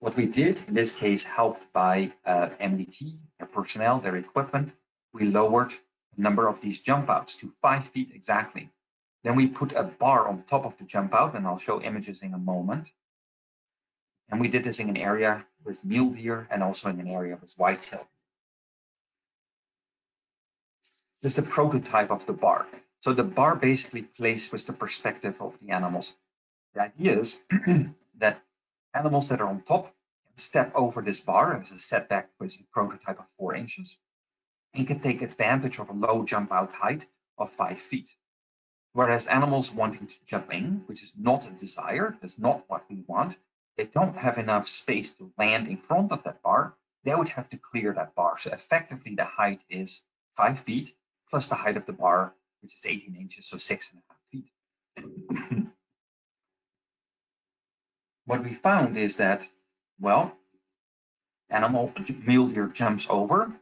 What we did in this case, helped by uh, MDT, their personnel, their equipment, we lowered the number of these jump outs to five feet exactly. Then we put a bar on top of the jump out, and I'll show images in a moment. And we did this in an area with mule deer and also in an area with whitetail. This is the prototype of the bar. So the bar basically plays with the perspective of the animals. The idea is that animals that are on top can step over this bar as a setback with a prototype of four inches and can take advantage of a low jump out height of five feet. Whereas animals wanting to jump in, which is not a desire, that's not what we want, they don't have enough space to land in front of that bar, they would have to clear that bar. So effectively the height is five feet plus the height of the bar, which is 18 inches, so six and a half feet. what we found is that, well, animal mule deer jumps over,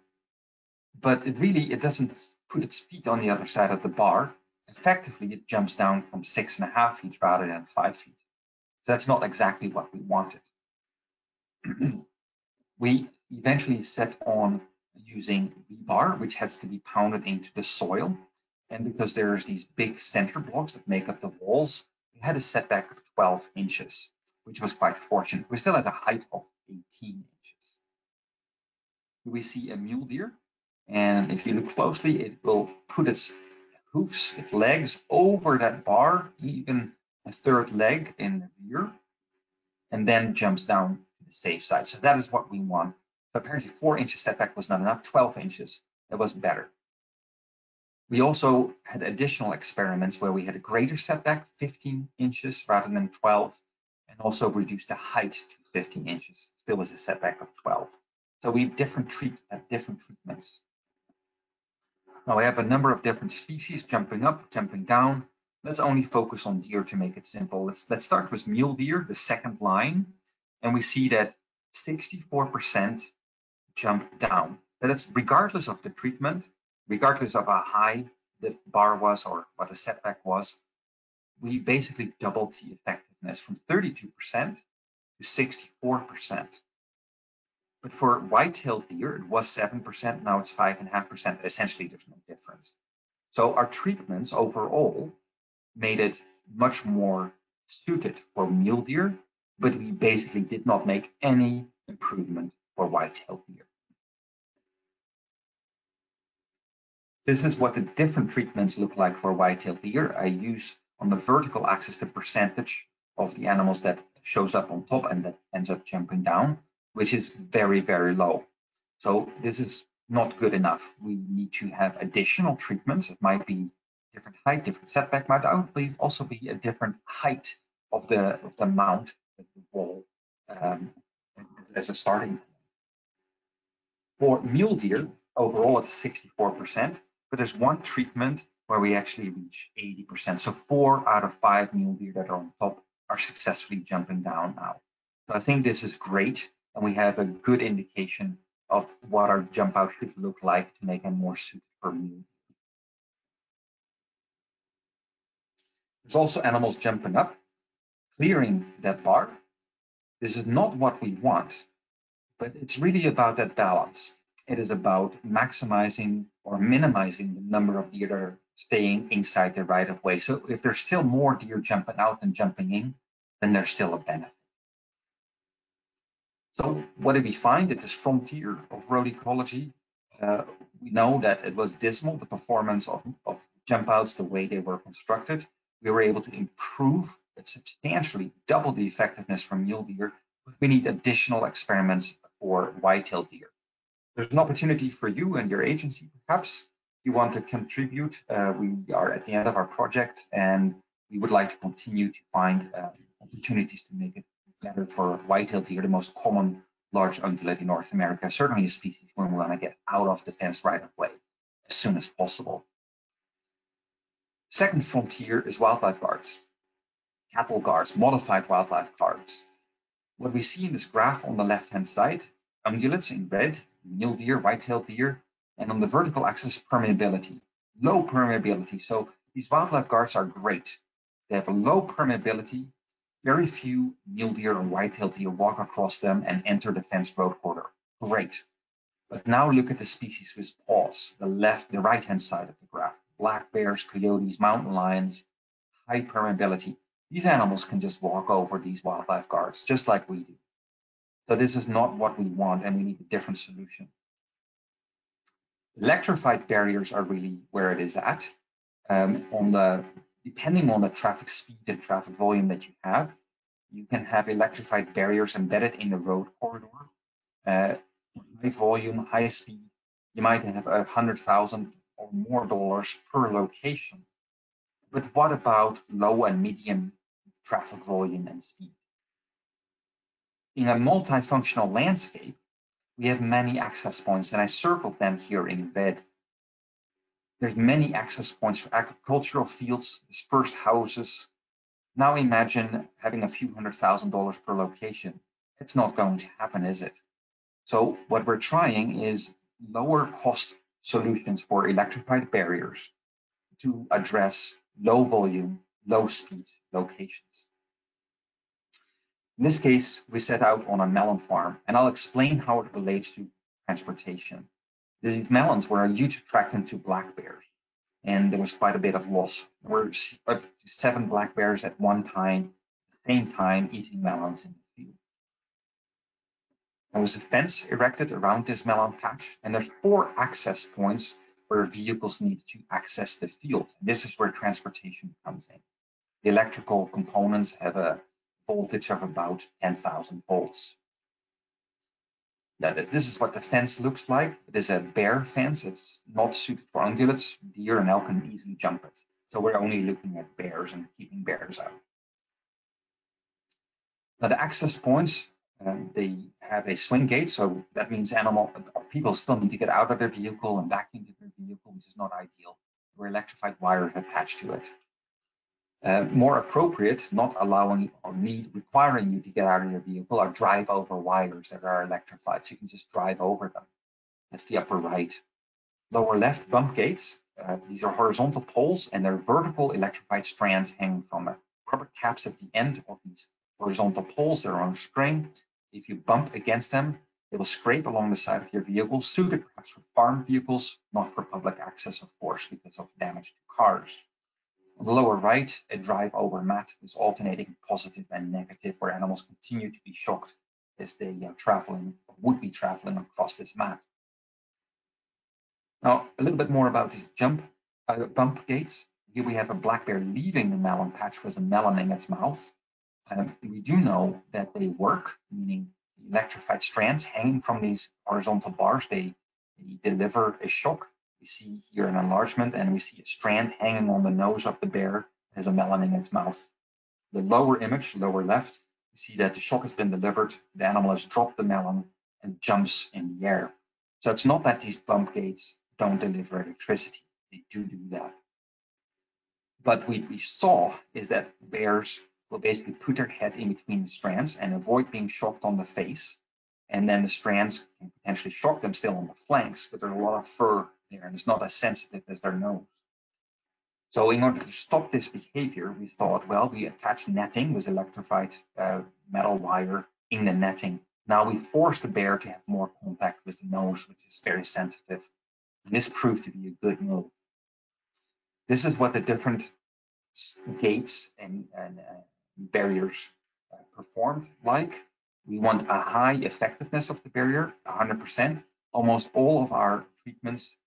but it really, it doesn't put its feet on the other side of the bar. Effectively, it jumps down from six and a half feet rather than five feet. So that's not exactly what we wanted. we eventually set on using rebar, which has to be pounded into the soil. And because there's these big cinder blocks that make up the walls, we had a setback of 12 inches, which was quite fortunate. We're still at a height of 18 inches. We see a mule deer, and if you look closely, it will put its hoofs, its legs over that bar, even a third leg in the rear, and then jumps down to the safe side. So that is what we want apparently four inches setback was not enough, 12 inches, that was better. We also had additional experiments where we had a greater setback, 15 inches rather than 12, and also reduced the height to 15 inches, still was a setback of 12. So we different treat at different treatments. Now we have a number of different species jumping up, jumping down. Let's only focus on deer to make it simple. Let's, let's start with mule deer, the second line. And we see that 64% jump down. That's regardless of the treatment, regardless of how high the bar was or what the setback was, we basically doubled the effectiveness from 32% to 64%. But for white-tailed deer, it was 7%, now it's 5.5%. Essentially, there's no difference. So our treatments overall made it much more suited for mule deer, but we basically did not make any improvement for white-tailed deer. This is what the different treatments look like for white-tailed deer. I use on the vertical axis the percentage of the animals that shows up on top and that ends up jumping down, which is very, very low. So this is not good enough. We need to have additional treatments. It might be different height, different setback, might also be a different height of the of the mount, the wall, um, as a starting. For mule deer, overall it's 64% but there's one treatment where we actually reach 80%. So four out of five mule deer that are on top are successfully jumping down now. So I think this is great, and we have a good indication of what our jump out should look like to make them more suited for mule. There's also animals jumping up, clearing that bar. This is not what we want, but it's really about that balance. It is about maximizing or minimizing the number of deer that are staying inside the right of way. So if there's still more deer jumping out than jumping in, then there's still a benefit. So what did we find at this frontier of road ecology? Uh, we know that it was dismal, the performance of, of jump outs, the way they were constructed. We were able to improve, but substantially double the effectiveness from mule deer. But we need additional experiments for white-tailed deer there's an opportunity for you and your agency, perhaps. You want to contribute. Uh, we are at the end of our project and we would like to continue to find uh, opportunities to make it better for white-tailed deer, the most common large ungulate in North America, certainly a species when we want to get out of the fence right of way as soon as possible. Second frontier is wildlife guards, cattle guards, modified wildlife guards. What we see in this graph on the left-hand side, ungulates in red, mule deer, white-tailed deer, and on the vertical axis, permeability, low permeability. So these wildlife guards are great. They have a low permeability. Very few mule deer and white-tailed deer walk across them and enter the fenced road corridor. Great. But now look at the species with paws, the left, the right-hand side of the graph. Black bears, coyotes, mountain lions, high permeability. These animals can just walk over these wildlife guards, just like we do. So this is not what we want and we need a different solution. Electrified barriers are really where it is at. Um, on the depending on the traffic speed and traffic volume that you have, you can have electrified barriers embedded in the road corridor. Uh, high volume, high speed, you might have a hundred thousand or more dollars per location. But what about low and medium traffic volume and speed? In a multifunctional landscape, we have many access points and I circled them here in red. There's many access points for agricultural fields, dispersed houses. Now imagine having a few hundred thousand dollars per location. It's not going to happen, is it? So what we're trying is lower cost solutions for electrified barriers to address low volume, low speed locations. In this case, we set out on a melon farm, and I'll explain how it relates to transportation. These melons were a huge attractant to black bears, and there was quite a bit of loss. There were seven black bears at one time, the same time, eating melons in the field. There was a fence erected around this melon patch, and there's four access points where vehicles need to access the field. This is where transportation comes in. The electrical components have a voltage of about 10,000 volts. Is, this is what the fence looks like. It is a bear fence. It's not suited for ungulates. Deer and elk can easily jump it. So we're only looking at bears and keeping bears out. Now the access points um, they have a swing gate, so that means animal people still need to get out of their vehicle and back into their vehicle, which is not ideal. There are electrified wires attached to it. Uh, more appropriate, not allowing or need requiring you to get out of your vehicle are drive over wires that are electrified, so you can just drive over them. That's the upper right. Lower left, bump gates. Uh, these are horizontal poles and they're vertical electrified strands hanging from it. Rubber caps at the end of these horizontal poles that are on a string. If you bump against them, they will scrape along the side of your vehicle, suited perhaps for farm vehicles, not for public access, of course, because of damage to cars. On the lower right, a drive over mat is alternating positive and negative, where animals continue to be shocked as they are traveling, or would be traveling across this mat. Now, a little bit more about these jump uh, bump gates. Here we have a black bear leaving the melon patch with a melon in its mouth. Um, we do know that they work, meaning electrified strands hanging from these horizontal bars, they, they deliver a shock. We see here an enlargement and we see a strand hanging on the nose of the bear as a melon in its mouth. The lower image, lower left, we see that the shock has been delivered, the animal has dropped the melon and jumps in the air. So it's not that these bump gates don't deliver electricity, they do do that. But what we saw is that bears will basically put their head in between the strands and avoid being shocked on the face. And then the strands can potentially shock them still on the flanks, but there's a lot of fur there and it's not as sensitive as their nose. So in order to stop this behavior, we thought, well, we attach netting with electrified uh, metal wire in the netting. Now we force the bear to have more contact with the nose, which is very sensitive. And this proved to be a good move. This is what the different gates and, and uh, barriers uh, performed like. We want a high effectiveness of the barrier, 100%. Almost all of our treatments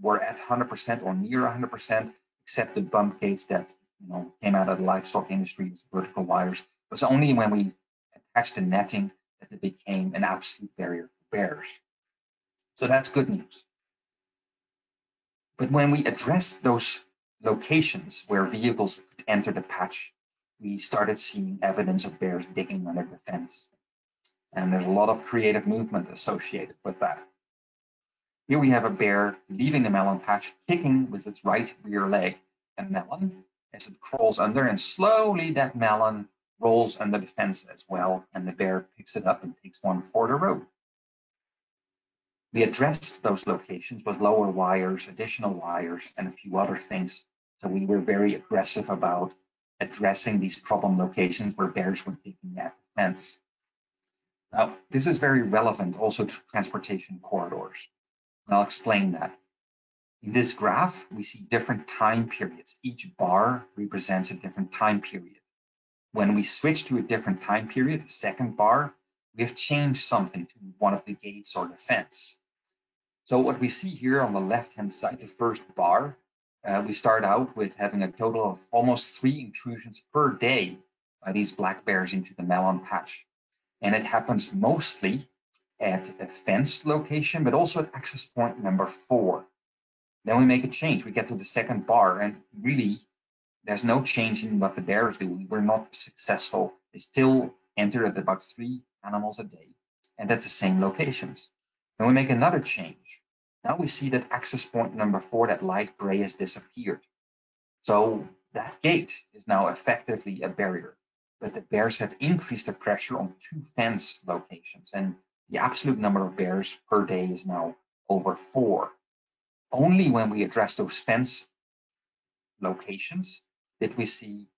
were at 100% or near 100%, except the bump gates that you know came out of the livestock industry with vertical wires. It was only when we attached the netting that it became an absolute barrier for bears. So that's good news. But when we addressed those locations where vehicles could enter the patch we started seeing evidence of bears digging under the fence. And there's a lot of creative movement associated with that. Here we have a bear leaving the melon patch, kicking with its right rear leg a melon as it crawls under, and slowly that melon rolls under the fence as well, and the bear picks it up and takes one for the road. We addressed those locations with lower wires, additional wires, and a few other things. So we were very aggressive about addressing these problem locations where bears were digging at the fence. Now, this is very relevant also to transportation corridors, and I'll explain that. In this graph, we see different time periods. Each bar represents a different time period. When we switch to a different time period, the second bar, we have changed something to one of the gates or the fence. So what we see here on the left-hand side, the first bar, uh, we start out with having a total of almost three intrusions per day by these black bears into the melon patch. And it happens mostly at a fenced location, but also at access point number four. Then we make a change. We get to the second bar, and really, there's no change in what the bears do. We're not successful. They still enter at about three animals a day, and at the same locations. Then we make another change. Now we see that access point number four, that light gray, has disappeared. So that gate is now effectively a barrier, but the bears have increased the pressure on two fence locations, and the absolute number of bears per day is now over four. Only when we address those fence locations did we see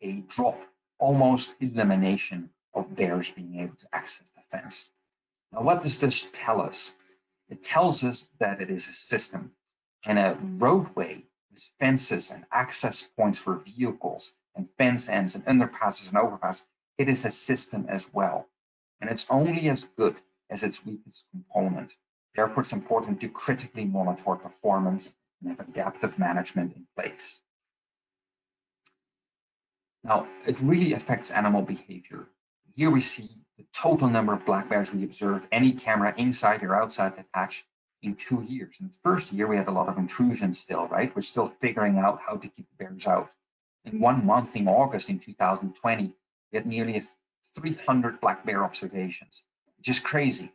a drop, almost elimination of bears being able to access the fence. Now, what does this tell us? It tells us that it is a system and a roadway with fences and access points for vehicles and fence ends and underpasses and overpasses. It is a system as well. And it's only as good as its weakest component. Therefore, it's important to critically monitor performance and have adaptive management in place. Now, it really affects animal behavior. Here we see the total number of black bears we observed, any camera inside or outside the patch in two years. In the first year, we had a lot of intrusions still, right? We're still figuring out how to keep bears out. In one month in August in 2020, we had nearly 300 black bear observations, is crazy.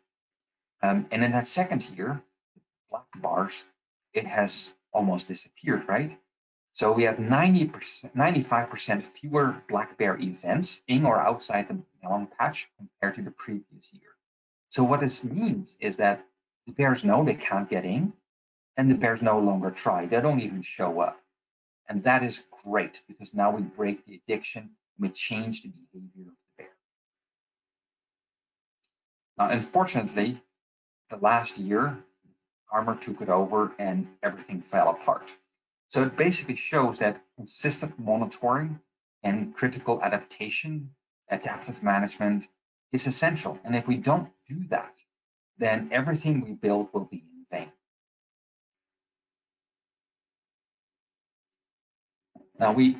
Um, and in that second year, black bars, it has almost disappeared, right? So we have 90%, 95% fewer black bear events in or outside the melon patch compared to the previous year. So what this means is that the bears know they can't get in and the bears no longer try. They don't even show up. And that is great because now we break the addiction we change the behavior of the bear. Now, unfortunately, the last year, Armour took it over and everything fell apart. So it basically shows that consistent monitoring and critical adaptation, adaptive management is essential. And if we don't do that, then everything we build will be in vain. Now we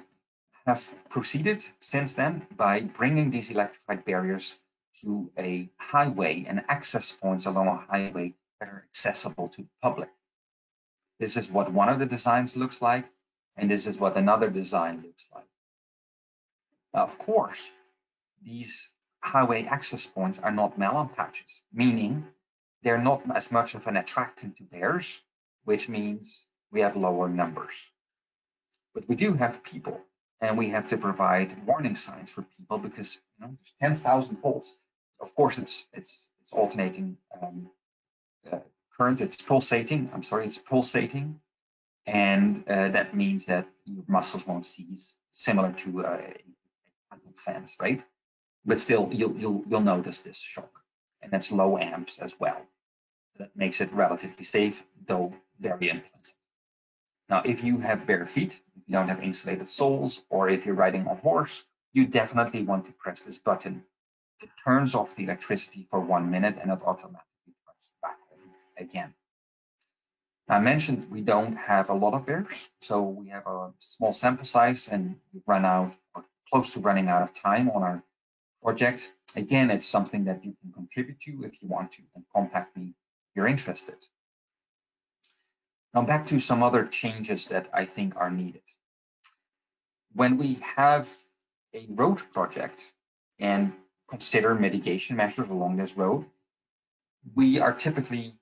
have proceeded since then by bringing these electrified barriers to a highway and access points along a highway that are accessible to the public. This is what one of the designs looks like, and this is what another design looks like. Now, of course, these highway access points are not melon patches, meaning they're not as much of an attractant to bears, which means we have lower numbers. But we do have people, and we have to provide warning signs for people because you know, there's 10,000 volts. Of course, it's it's it's alternating um, uh, current. It's pulsating. I'm sorry, it's pulsating, and uh, that means that your muscles won't seize, similar to uh, fans, right? But still, you'll you'll you'll notice this shock, and it's low amps as well. That makes it relatively safe, though very unpleasant. Now, if you have bare feet, if you don't have insulated soles, or if you're riding a horse, you definitely want to press this button. It turns off the electricity for one minute and it automatically turns back on again. I mentioned we don't have a lot of bears, so we have a small sample size and we run out or close to running out of time on our project. Again, it's something that you can contribute to if you want to and contact me if you're interested. Now back to some other changes that I think are needed. When we have a road project and consider mitigation measures along this road, we are typically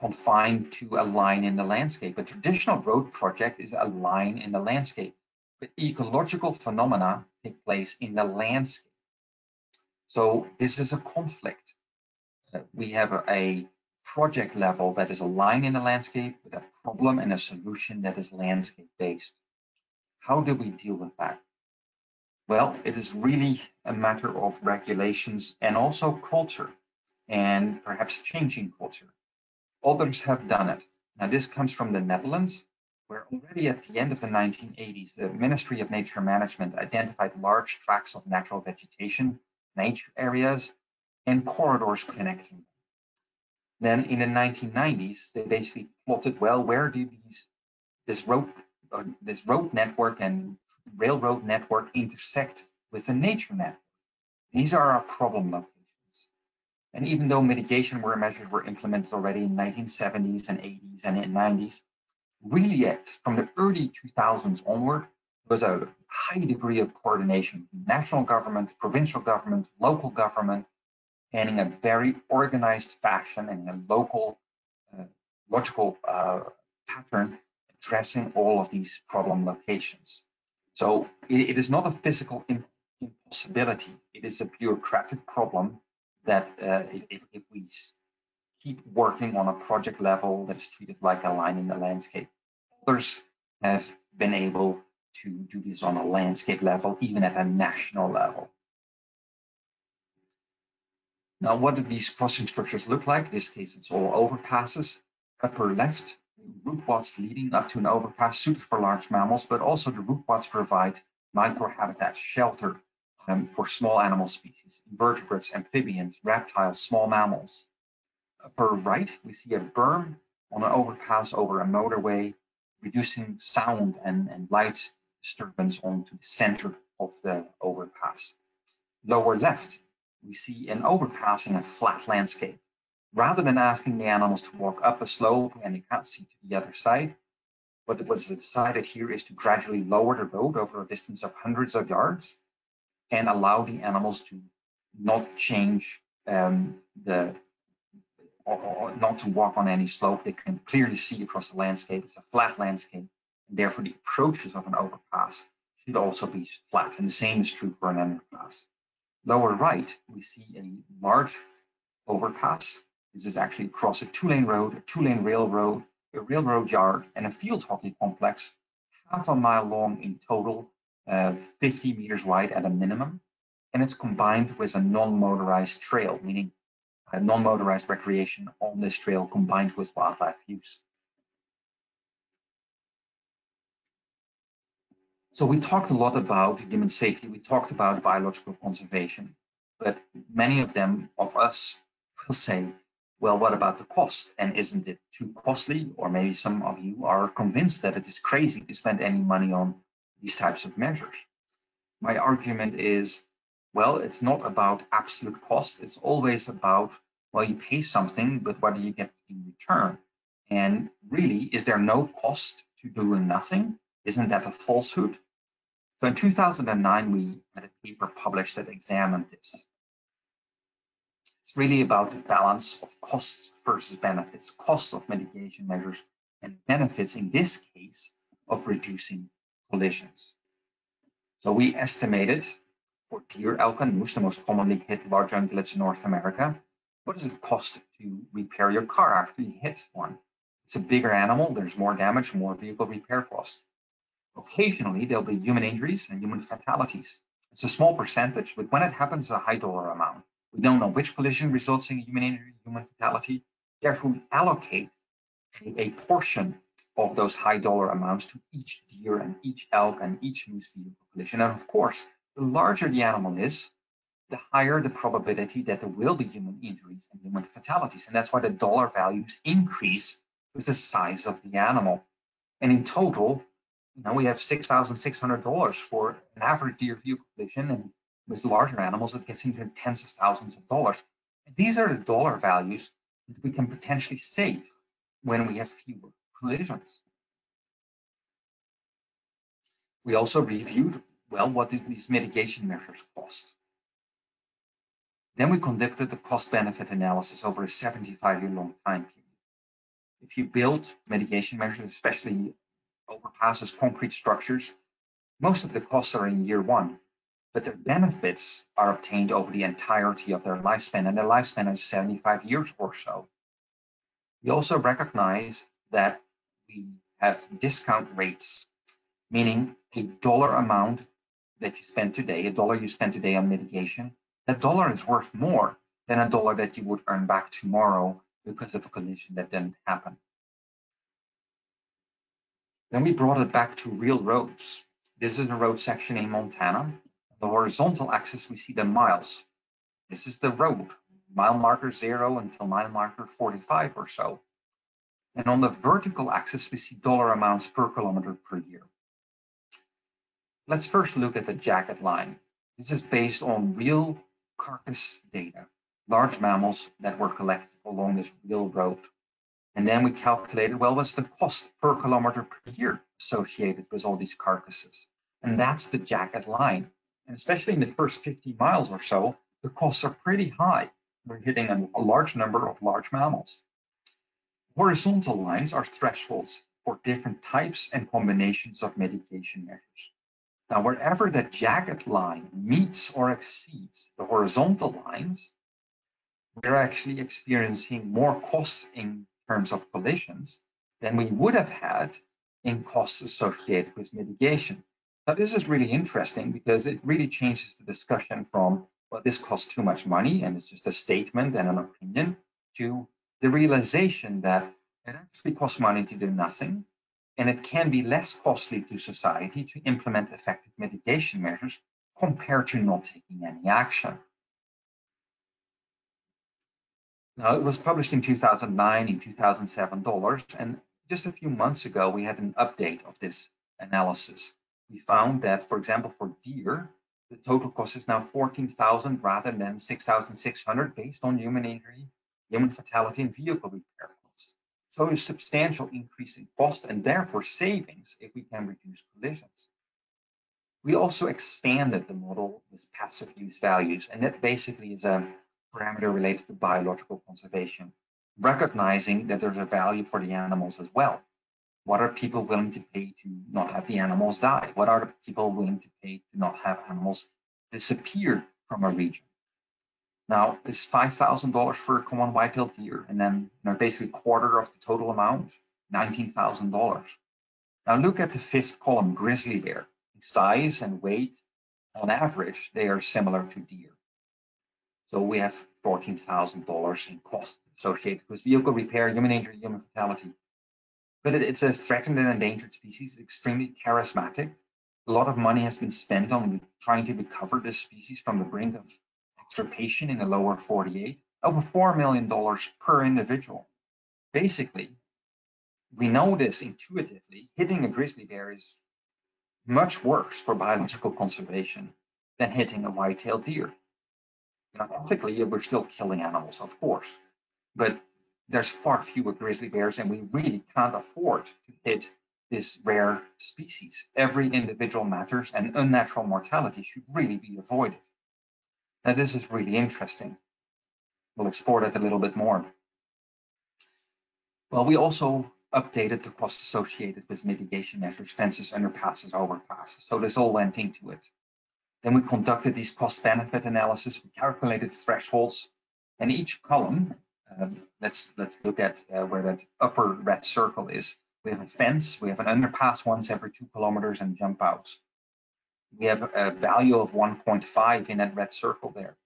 confined to a line in the landscape. A traditional road project is a line in the landscape, but ecological phenomena take place in the landscape. So this is a conflict. Uh, we have a, a project level that is a line in the landscape with a problem and a solution that is landscape based. How do we deal with that? Well, it is really a matter of regulations and also culture and perhaps changing culture. Others have done it. Now, this comes from the Netherlands, where already at the end of the 1980s, the Ministry of Nature Management identified large tracts of natural vegetation, nature areas, and corridors connecting them. Then in the 1990s, they basically plotted, well, where do these this road uh, this road network and railroad network intersect with the nature network? These are our problem locations. And even though mitigation measures were implemented already in 1970s and 80s and in 90s, really from the early 2000s onward, there was a high degree of coordination, national government, provincial government, local government, and in a very organized fashion and in a local, uh, logical uh, pattern, addressing all of these problem locations. So it, it is not a physical impossibility. It is a bureaucratic problem that uh, if, if we keep working on a project level that is treated like a line in the landscape, others have been able to do this on a landscape level, even at a national level. Now, what do these crossing structures look like? In this case, it's all overpasses. Upper left, root wads leading up to an overpass suited for large mammals, but also the root wads provide microhabitat, shelter um, for small animal species, invertebrates, amphibians, reptiles, small mammals. For right, we see a berm on an overpass over a motorway, reducing sound and, and light disturbance onto the center of the overpass. Lower left, we see an overpass in a flat landscape. Rather than asking the animals to walk up a slope and they can't see to the other side, what was decided here is to gradually lower the road over a distance of hundreds of yards and allow the animals to not change um, the or, or, not to walk on any slope. They can clearly see across the landscape. It's a flat landscape. And therefore, the approaches of an overpass should also be flat. And the same is true for an underpass. Lower right, we see a large overpass. This is actually across a two-lane road, a two-lane railroad, a railroad yard, and a field hockey complex, half a mile long in total, uh, 50 meters wide at a minimum. And it's combined with a non-motorized trail, meaning a non-motorized recreation on this trail combined with wildlife use. So we talked a lot about human safety. We talked about biological conservation, but many of them of us will say, well, what about the cost? And isn't it too costly? Or maybe some of you are convinced that it is crazy to spend any money on these types of measures. My argument is, well, it's not about absolute cost. It's always about, well, you pay something, but what do you get in return? And really, is there no cost to doing nothing? Isn't that a falsehood? So in 2009, we had a paper published that examined this. Really about the balance of costs versus benefits, costs of mitigation measures and benefits in this case of reducing collisions. So we estimated for deer, elk, and moose, the most commonly hit large ungulates in North America, what does it cost to repair your car after you hit one? It's a bigger animal, there's more damage, more vehicle repair costs. Occasionally, there'll be human injuries and human fatalities. It's a small percentage, but when it happens, a high dollar amount. We don't know which collision results in human injury, human fatality. Therefore, we allocate a, portion of those high dollar amounts to each deer and each elk and each moose vehicle collision. And of course, the larger the animal is, the higher the probability that there will be human injuries and human fatalities. And that's why the dollar values increase with the size of the animal. And in total, now we have $6,600 for an average deer view collision, and with larger animals, it gets into tens of thousands of dollars. These are the dollar values that we can potentially save when we have fewer collisions. We also reviewed, well, what do these mitigation measures cost? Then we conducted the cost benefit analysis over a 75 year long time period. If you build mitigation measures, especially overpasses concrete structures, most of the costs are in year one, but the benefits are obtained over the entirety of their lifespan, and their lifespan is 75 years or so. We also recognize that we have discount rates, meaning a dollar amount that you spend today, a dollar you spend today on mitigation, that dollar is worth more than a dollar that you would earn back tomorrow because of a condition that didn't happen. Then we brought it back to real roads. This is a road section in Montana. The horizontal axis, we see the miles. This is the road. mile marker zero until mile marker 45 or so. And on the vertical axis, we see dollar amounts per kilometer per year. Let's first look at the jagged line. This is based on real carcass data, large mammals that were collected along this real road. And then we calculated, well, what's the cost per kilometer per year associated with all these carcasses? And that's the jagged line. And especially in the first 50 miles or so, the costs are pretty high. We're hitting a, a large number of large mammals. Horizontal lines are thresholds for different types and combinations of mitigation measures. Now, wherever the jagged line meets or exceeds the horizontal lines, we're actually experiencing more costs in terms of collisions than we would have had in costs associated with mitigation. Now, this is really interesting because it really changes the discussion from, well, this costs too much money and it's just a statement and an opinion, to the realization that it actually costs money to do nothing and it can be less costly to society to implement effective mitigation measures compared to not taking any action. Now, it was published in 2009 in 2007 dollars, and just a few months ago, we had an update of this analysis. We found that, for example, for deer, the total cost is now 14,000 rather than 6,600 based on human injury, human fatality, and vehicle repair costs. So a substantial increase in cost and therefore savings if we can reduce collisions. We also expanded the model with passive use values, and that basically is a parameter related to biological conservation, recognizing that there's a value for the animals as well. What are people willing to pay to not have the animals die? What are people willing to pay to not have animals disappear from a region? Now, this $5,000 for a common white-tailed deer, and then you know, basically a quarter of the total amount, $19,000. Now look at the fifth column, grizzly bear. In size and weight, on average, they are similar to deer. So we have $14,000 in cost associated with vehicle repair, human injury, human fatality. But it, it's a threatened and endangered species, extremely charismatic. A lot of money has been spent on trying to recover this species from the brink of extirpation in the lower 48, over $4 million per individual. Basically, we know this intuitively, hitting a grizzly bear is much worse for biological conservation than hitting a white-tailed deer. You know, ethically, we're still killing animals, of course, but there's far fewer grizzly bears, and we really can't afford to hit this rare species. Every individual matters, and unnatural mortality should really be avoided. Now, this is really interesting. We'll explore that a little bit more. Well, we also updated the cost associated with mitigation measures, fences, underpasses, overpasses. So this all went into it. Then we conducted these cost benefit analysis. We calculated thresholds and each column, um, let's let's look at uh, where that upper red circle is. We have a fence, we have an underpass once every two kilometers and jump outs we have a value of 1.5 in that red circle there.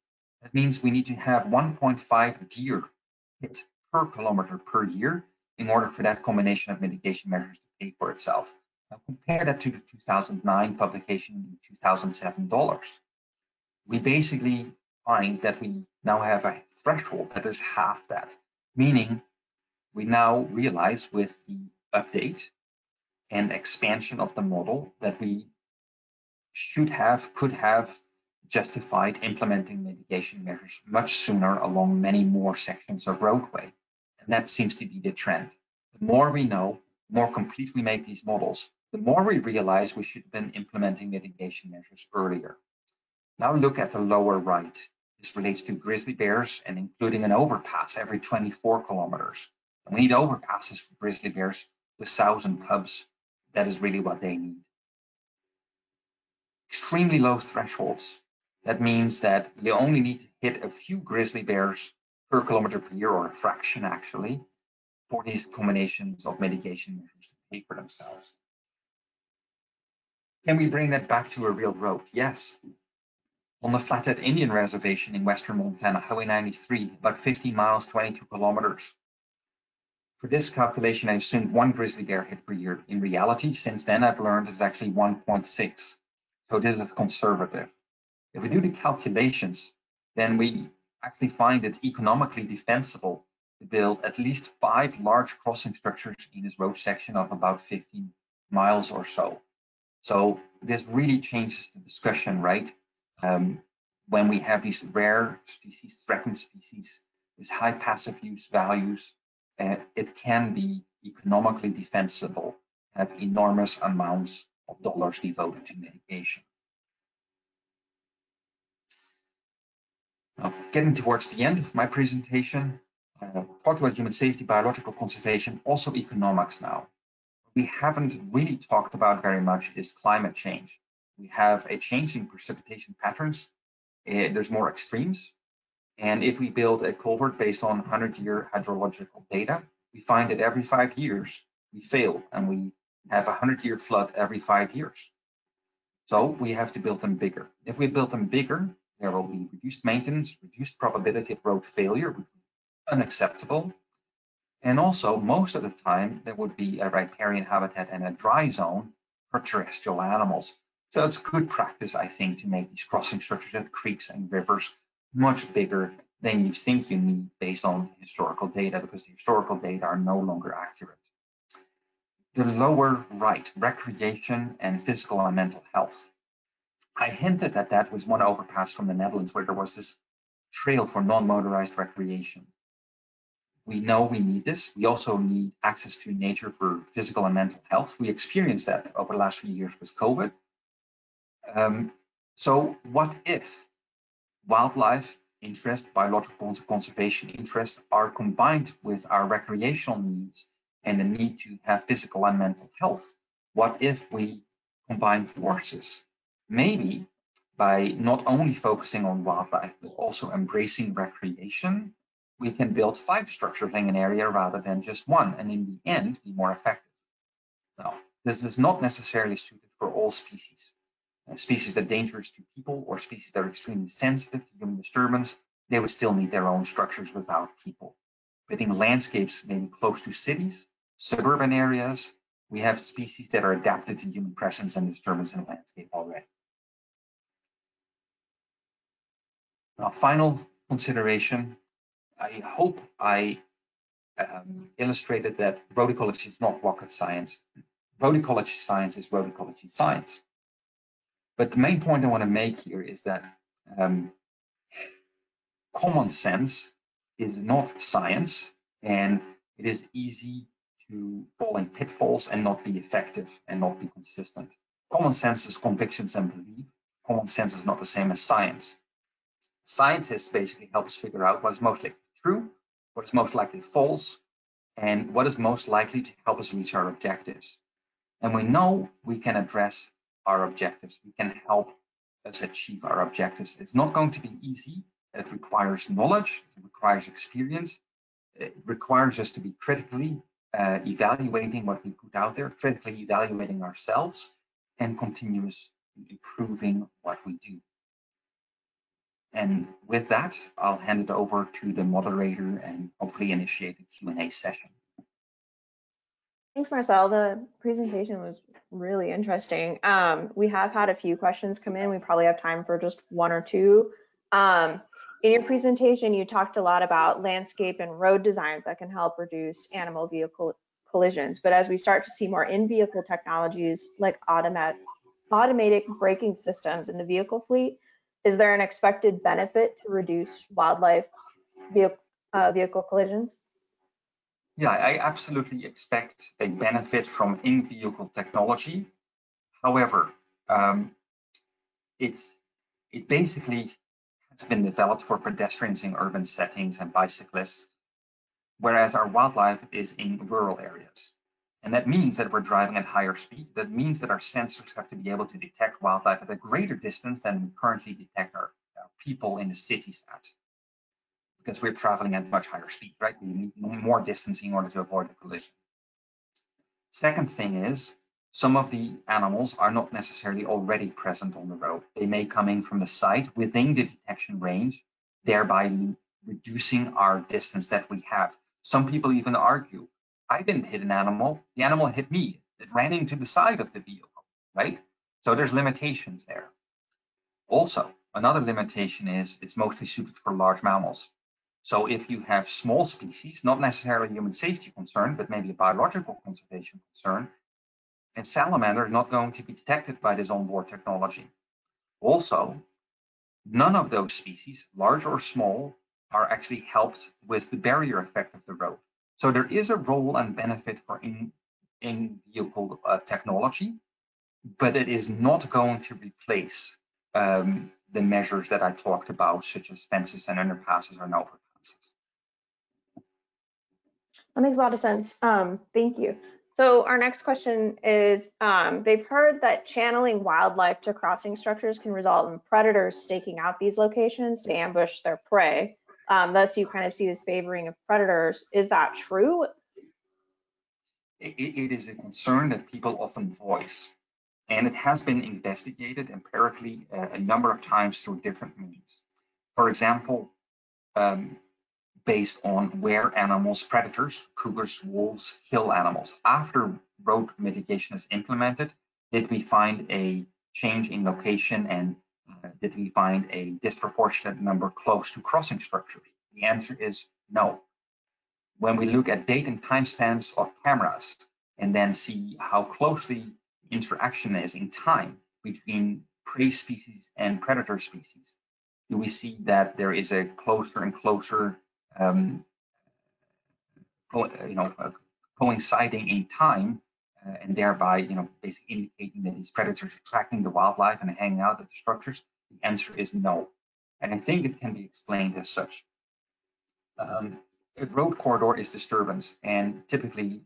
That means we need to have 1.5 deer hit per kilometer per year in order for that combination of mitigation measures to pay for itself. Now compare that to the 2009 publication in 2007 dollars. We basically find that we now have a threshold that is half that, meaning we now realize with the update and expansion of the model that we should have, could have justified implementing mitigation measures much sooner along many more sections of roadway. And that seems to be the trend. The more we know, the more complete we make these models, the more we realize we should have been implementing mitigation measures earlier. Now look at the lower right. This relates to grizzly bears and including an overpass every 24 kilometers. And we need overpasses for grizzly bears with sows and cubs. That is really what they need extremely low thresholds. That means that you only need to hit a few grizzly bears per kilometer per year, or a fraction actually, for these combinations of mitigation measures to pay for themselves. Can we bring that back to a real road? Yes. On the Flathead Indian Reservation in western Montana, Highway 93, about 15 miles, 22 kilometers. For this calculation, I assumed one grizzly bear hit per year. In reality, since then, I've learned it's actually 1.6. So this is conservative. If we do the calculations, then we actually find it economically defensible to build at least five large crossing structures in this road section of about 15 miles or so. So this really changes the discussion, right? Um, when we have these rare species, threatened species, with high passive use values, uh, it can be economically defensible, have enormous amounts of dollars devoted to mitigation. Now, getting towards the end of my presentation, uh, talked about human safety, biological conservation, also economics now. We haven't really talked about very much is climate change. We have a change in precipitation patterns. Uh, there's more extremes. And if we build a culvert based on 100-year hydrological data, we find that every five years we fail and we have a 100-year flood every five years. So we have to build them bigger. If we build them bigger, there will be reduced maintenance, reduced probability of road failure, which is unacceptable. And also, most of the time, there would be a riparian habitat and a dry zone for terrestrial animals. So it's good practice, I think, to make these crossing structures at creeks and rivers much bigger than you think you need based on historical data, because the historical data are no longer accurate. The lower right, recreation and physical and mental health. I hinted that that was one overpass from the Netherlands where there was this trail for non-motorized recreation. We know we need this. We also need access to nature for physical and mental health. We experienced that over the last few years with COVID. Um, so what if wildlife interest, biological conservation interest are combined with our recreational needs and the need to have physical and mental health? What if we combine forces? maybe by not only focusing on wildlife, but also embracing recreation, we can build five structures in an area rather than just one, and in the end, be more effective. Now, this is not necessarily suited for all species. Species that are dangerous to people or species that are extremely sensitive to human disturbance, they would still need their own structures without people. But in landscapes maybe close to cities, suburban areas, we have species that are adapted to human presence and disturbance in the landscape already. Now, final consideration, I hope I um, illustrated that road ecology is not rocket science. Road ecology science is road ecology science. But the main point I want to make here is that um, common sense is not science, and it is easy to fall in pitfalls and not be effective and not be consistent. Common sense is convictions and belief. Common sense is not the same as science scientists basically help us figure out what is most likely true, what is most likely false, and what is most likely to help us reach our objectives. And we know we can address our objectives. We can help us achieve our objectives. It's not going to be easy. It requires knowledge, it requires experience, it requires us to be critically uh, evaluating what we put out there, critically evaluating ourselves, and continuous improving what we do. And with that, I'll hand it over to the moderator and hopefully initiate a Q&A session. Thanks, Marcel. The presentation was really interesting. Um, we have had a few questions come in. We probably have time for just one or two. Um, in your presentation, you talked a lot about landscape and road designs that can help reduce animal vehicle collisions. But as we start to see more in-vehicle technologies like automatic, automatic braking systems in the vehicle fleet, is there an expected benefit to reduce wildlife uh, vehicle collisions? Yeah, I absolutely expect a benefit from in-vehicle technology. However, um, it's it basically has been developed for pedestrians in urban settings and bicyclists, whereas our wildlife is in rural areas. And that means that we're driving at higher speed. That means that our sensors have to be able to detect wildlife at a greater distance than we currently detect our uh, people in the cities at. Because we're traveling at much higher speed, right? We need more distance in order to avoid a collision. Second thing is, some of the animals are not necessarily already present on the road. They may come in from the side within the detection range, thereby reducing our distance that we have. Some people even argue I didn't hit an animal. The animal hit me. It ran into the side of the vehicle, right? So there's limitations there. Also, Another limitation is it's mostly suited for large mammals. So if you have small species, not necessarily human safety concern, but maybe a biological conservation concern, and salamander is not going to be detected by this onboard technology. Also, none of those species, large or small, are actually helped with the barrier effect of the road. So there is a role and benefit for in, in vehicle uh, technology, but it is not going to replace um, the measures that I talked about, such as fences and underpasses and overpasses. That makes a lot of sense. Um, thank you. So our next question is, um, they've heard that channeling wildlife to crossing structures can result in predators staking out these locations to ambush their prey. Um, thus, you kind of see this favoring of predators. Is that true? It, it is a concern that people often voice, and it has been investigated empirically uh, a number of times through different means. For example, um, based on where animals, predators, cougars, wolves, kill animals. After road mitigation is implemented, did we find a change in location and uh, did we find a disproportionate number close to crossing structures? The answer is no. When we look at date and timestamps of cameras and then see how closely interaction is in time between prey species and predator species, do we see that there is a closer and closer, um, you know, uh, coinciding in time uh, and thereby, you know, basically indicating that these predators are tracking the wildlife and hanging out at the structures? The answer is no. And I think it can be explained as such. Um, a road corridor is disturbance, and typically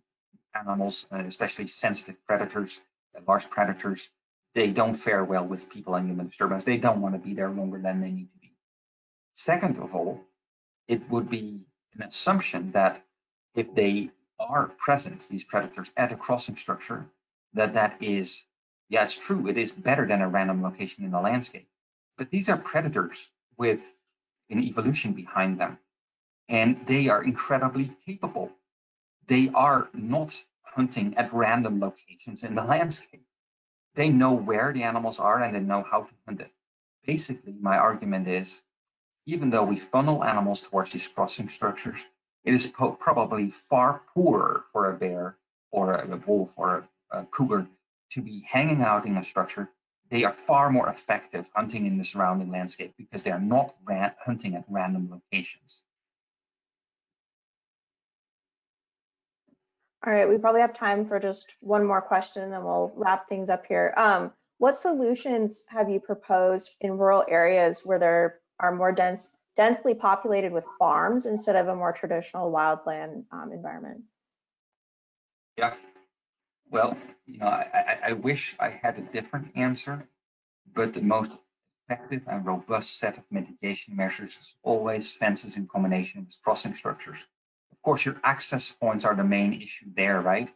animals, uh, especially sensitive predators, uh, large predators, they don't fare well with people and human disturbance. They don't want to be there longer than they need to be. Second of all, it would be an assumption that if they are present, these predators, at a crossing structure, that that is, yeah, it's true, it is better than a random location in the landscape. But these are predators with an evolution behind them, and they are incredibly capable. They are not hunting at random locations in the landscape. They know where the animals are and they know how to hunt it. Basically, my argument is, even though we funnel animals towards these crossing structures, it is probably far poorer for a bear or a wolf or a, a cougar to be hanging out in a structure. They are far more effective hunting in the surrounding landscape because they are not hunting at random locations. All right, we probably have time for just one more question, and then we'll wrap things up here. Um, what solutions have you proposed in rural areas where there are more dense, densely populated with farms instead of a more traditional wildland um, environment? Yeah, well, you know, I, I, I wish I had a different answer, but the most effective and robust set of mitigation measures is always fences in combination with crossing structures of course, your access points are the main issue there, right?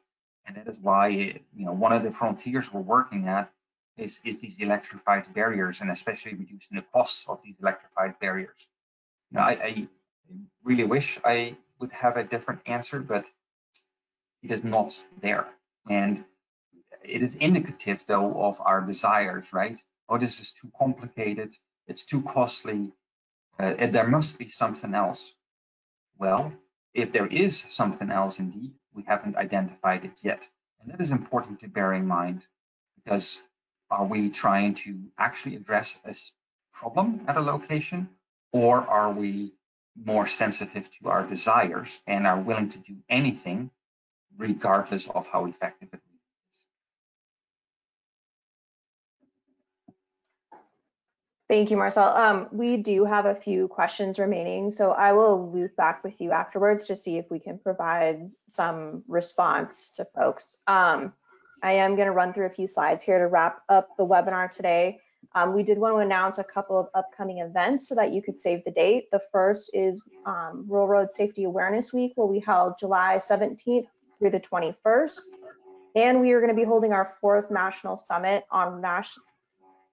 And that is why, you know, one of the frontiers we're working at is, is these electrified barriers and especially reducing the costs of these electrified barriers. Know, I, I really wish I would have a different answer, but it is not there. And it is indicative though of our desires, right? Oh, this is too complicated. It's too costly. Uh, and there must be something else. Well, if there is something else indeed, we haven't identified it yet. And that is important to bear in mind because are we trying to actually address a problem at a location or are we more sensitive to our desires and are willing to do anything regardless of how effective it is? Thank you, Marcel. Um, we do have a few questions remaining, so I will loop back with you afterwards to see if we can provide some response to folks. Um, I am going to run through a few slides here to wrap up the webinar today. Um, we did want to announce a couple of upcoming events so that you could save the date. The first is um, Rural Road Safety Awareness Week will be held July 17th through the 21st. And we are going to be holding our fourth national summit on national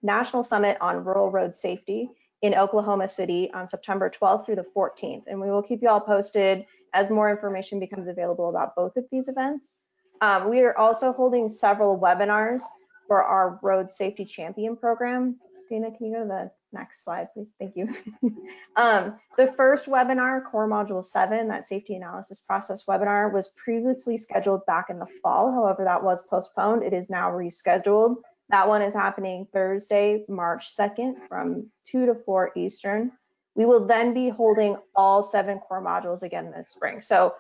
National Summit on Rural Road Safety in Oklahoma City on September 12th through the 14th. And we will keep you all posted as more information becomes available about both of these events. Um, we are also holding several webinars for our Road Safety Champion program. Dana, can you go to the next slide, please. Thank you. Um, the first webinar, Core Module 7, that safety analysis process webinar, was previously scheduled back in the fall. However, that was postponed. It is now rescheduled. That one is happening Thursday, March 2nd from 2 to 4 Eastern. We will then be holding all seven core modules again this spring. So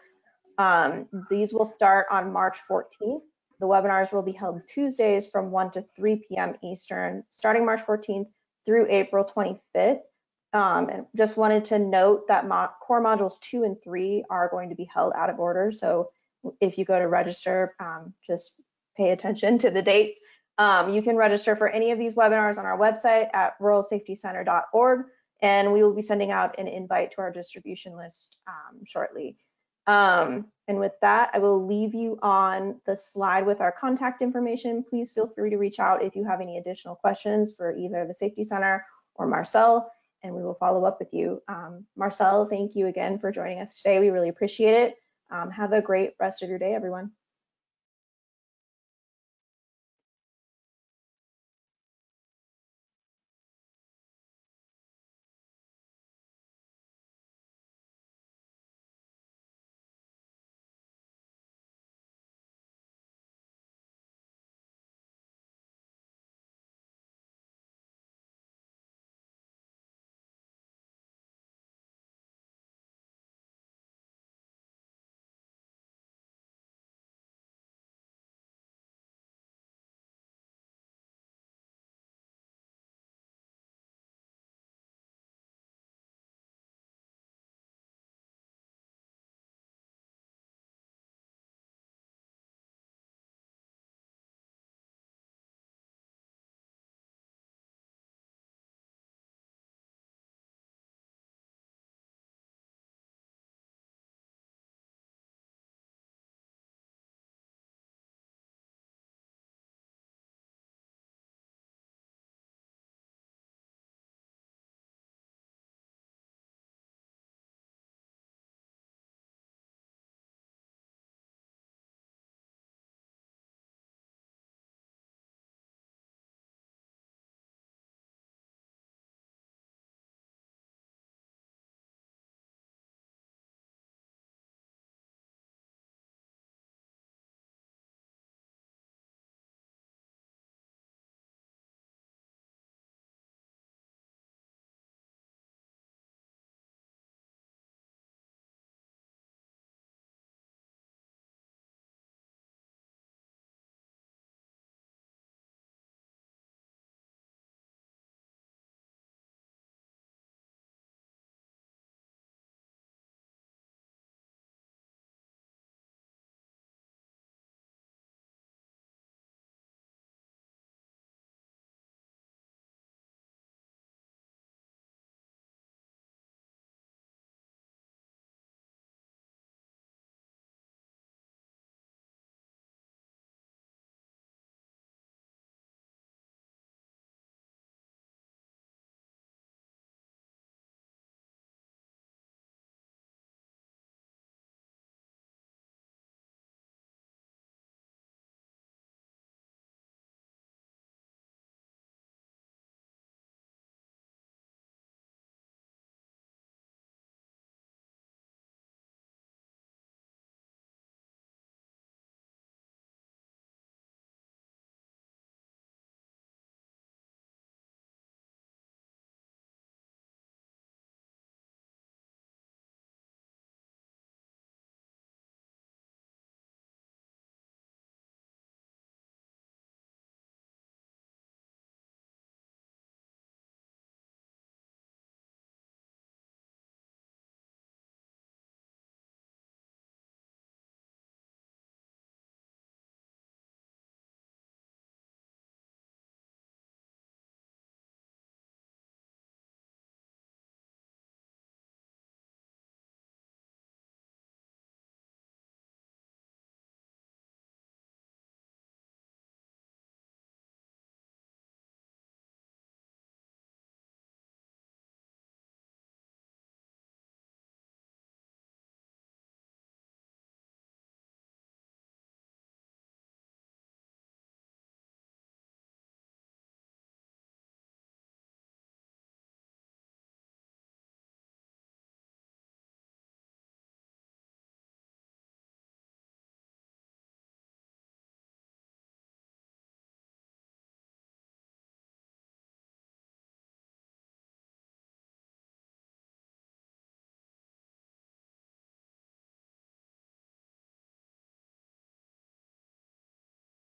um, these will start on March 14th. The webinars will be held Tuesdays from 1 to 3 p.m. Eastern, starting March 14th through April 25th. Um, and just wanted to note that mo core modules two and three are going to be held out of order. So if you go to register, um, just pay attention to the dates. Um, you can register for any of these webinars on our website at ruralsafetycenter.org, and we will be sending out an invite to our distribution list um, shortly. Um, and with that, I will leave you on the slide with our contact information. Please feel free to reach out if you have any additional questions for either the Safety Center or Marcel, and we will follow up with you. Um, Marcel, thank you again for joining us today. We really appreciate it. Um, have a great rest of your day, everyone.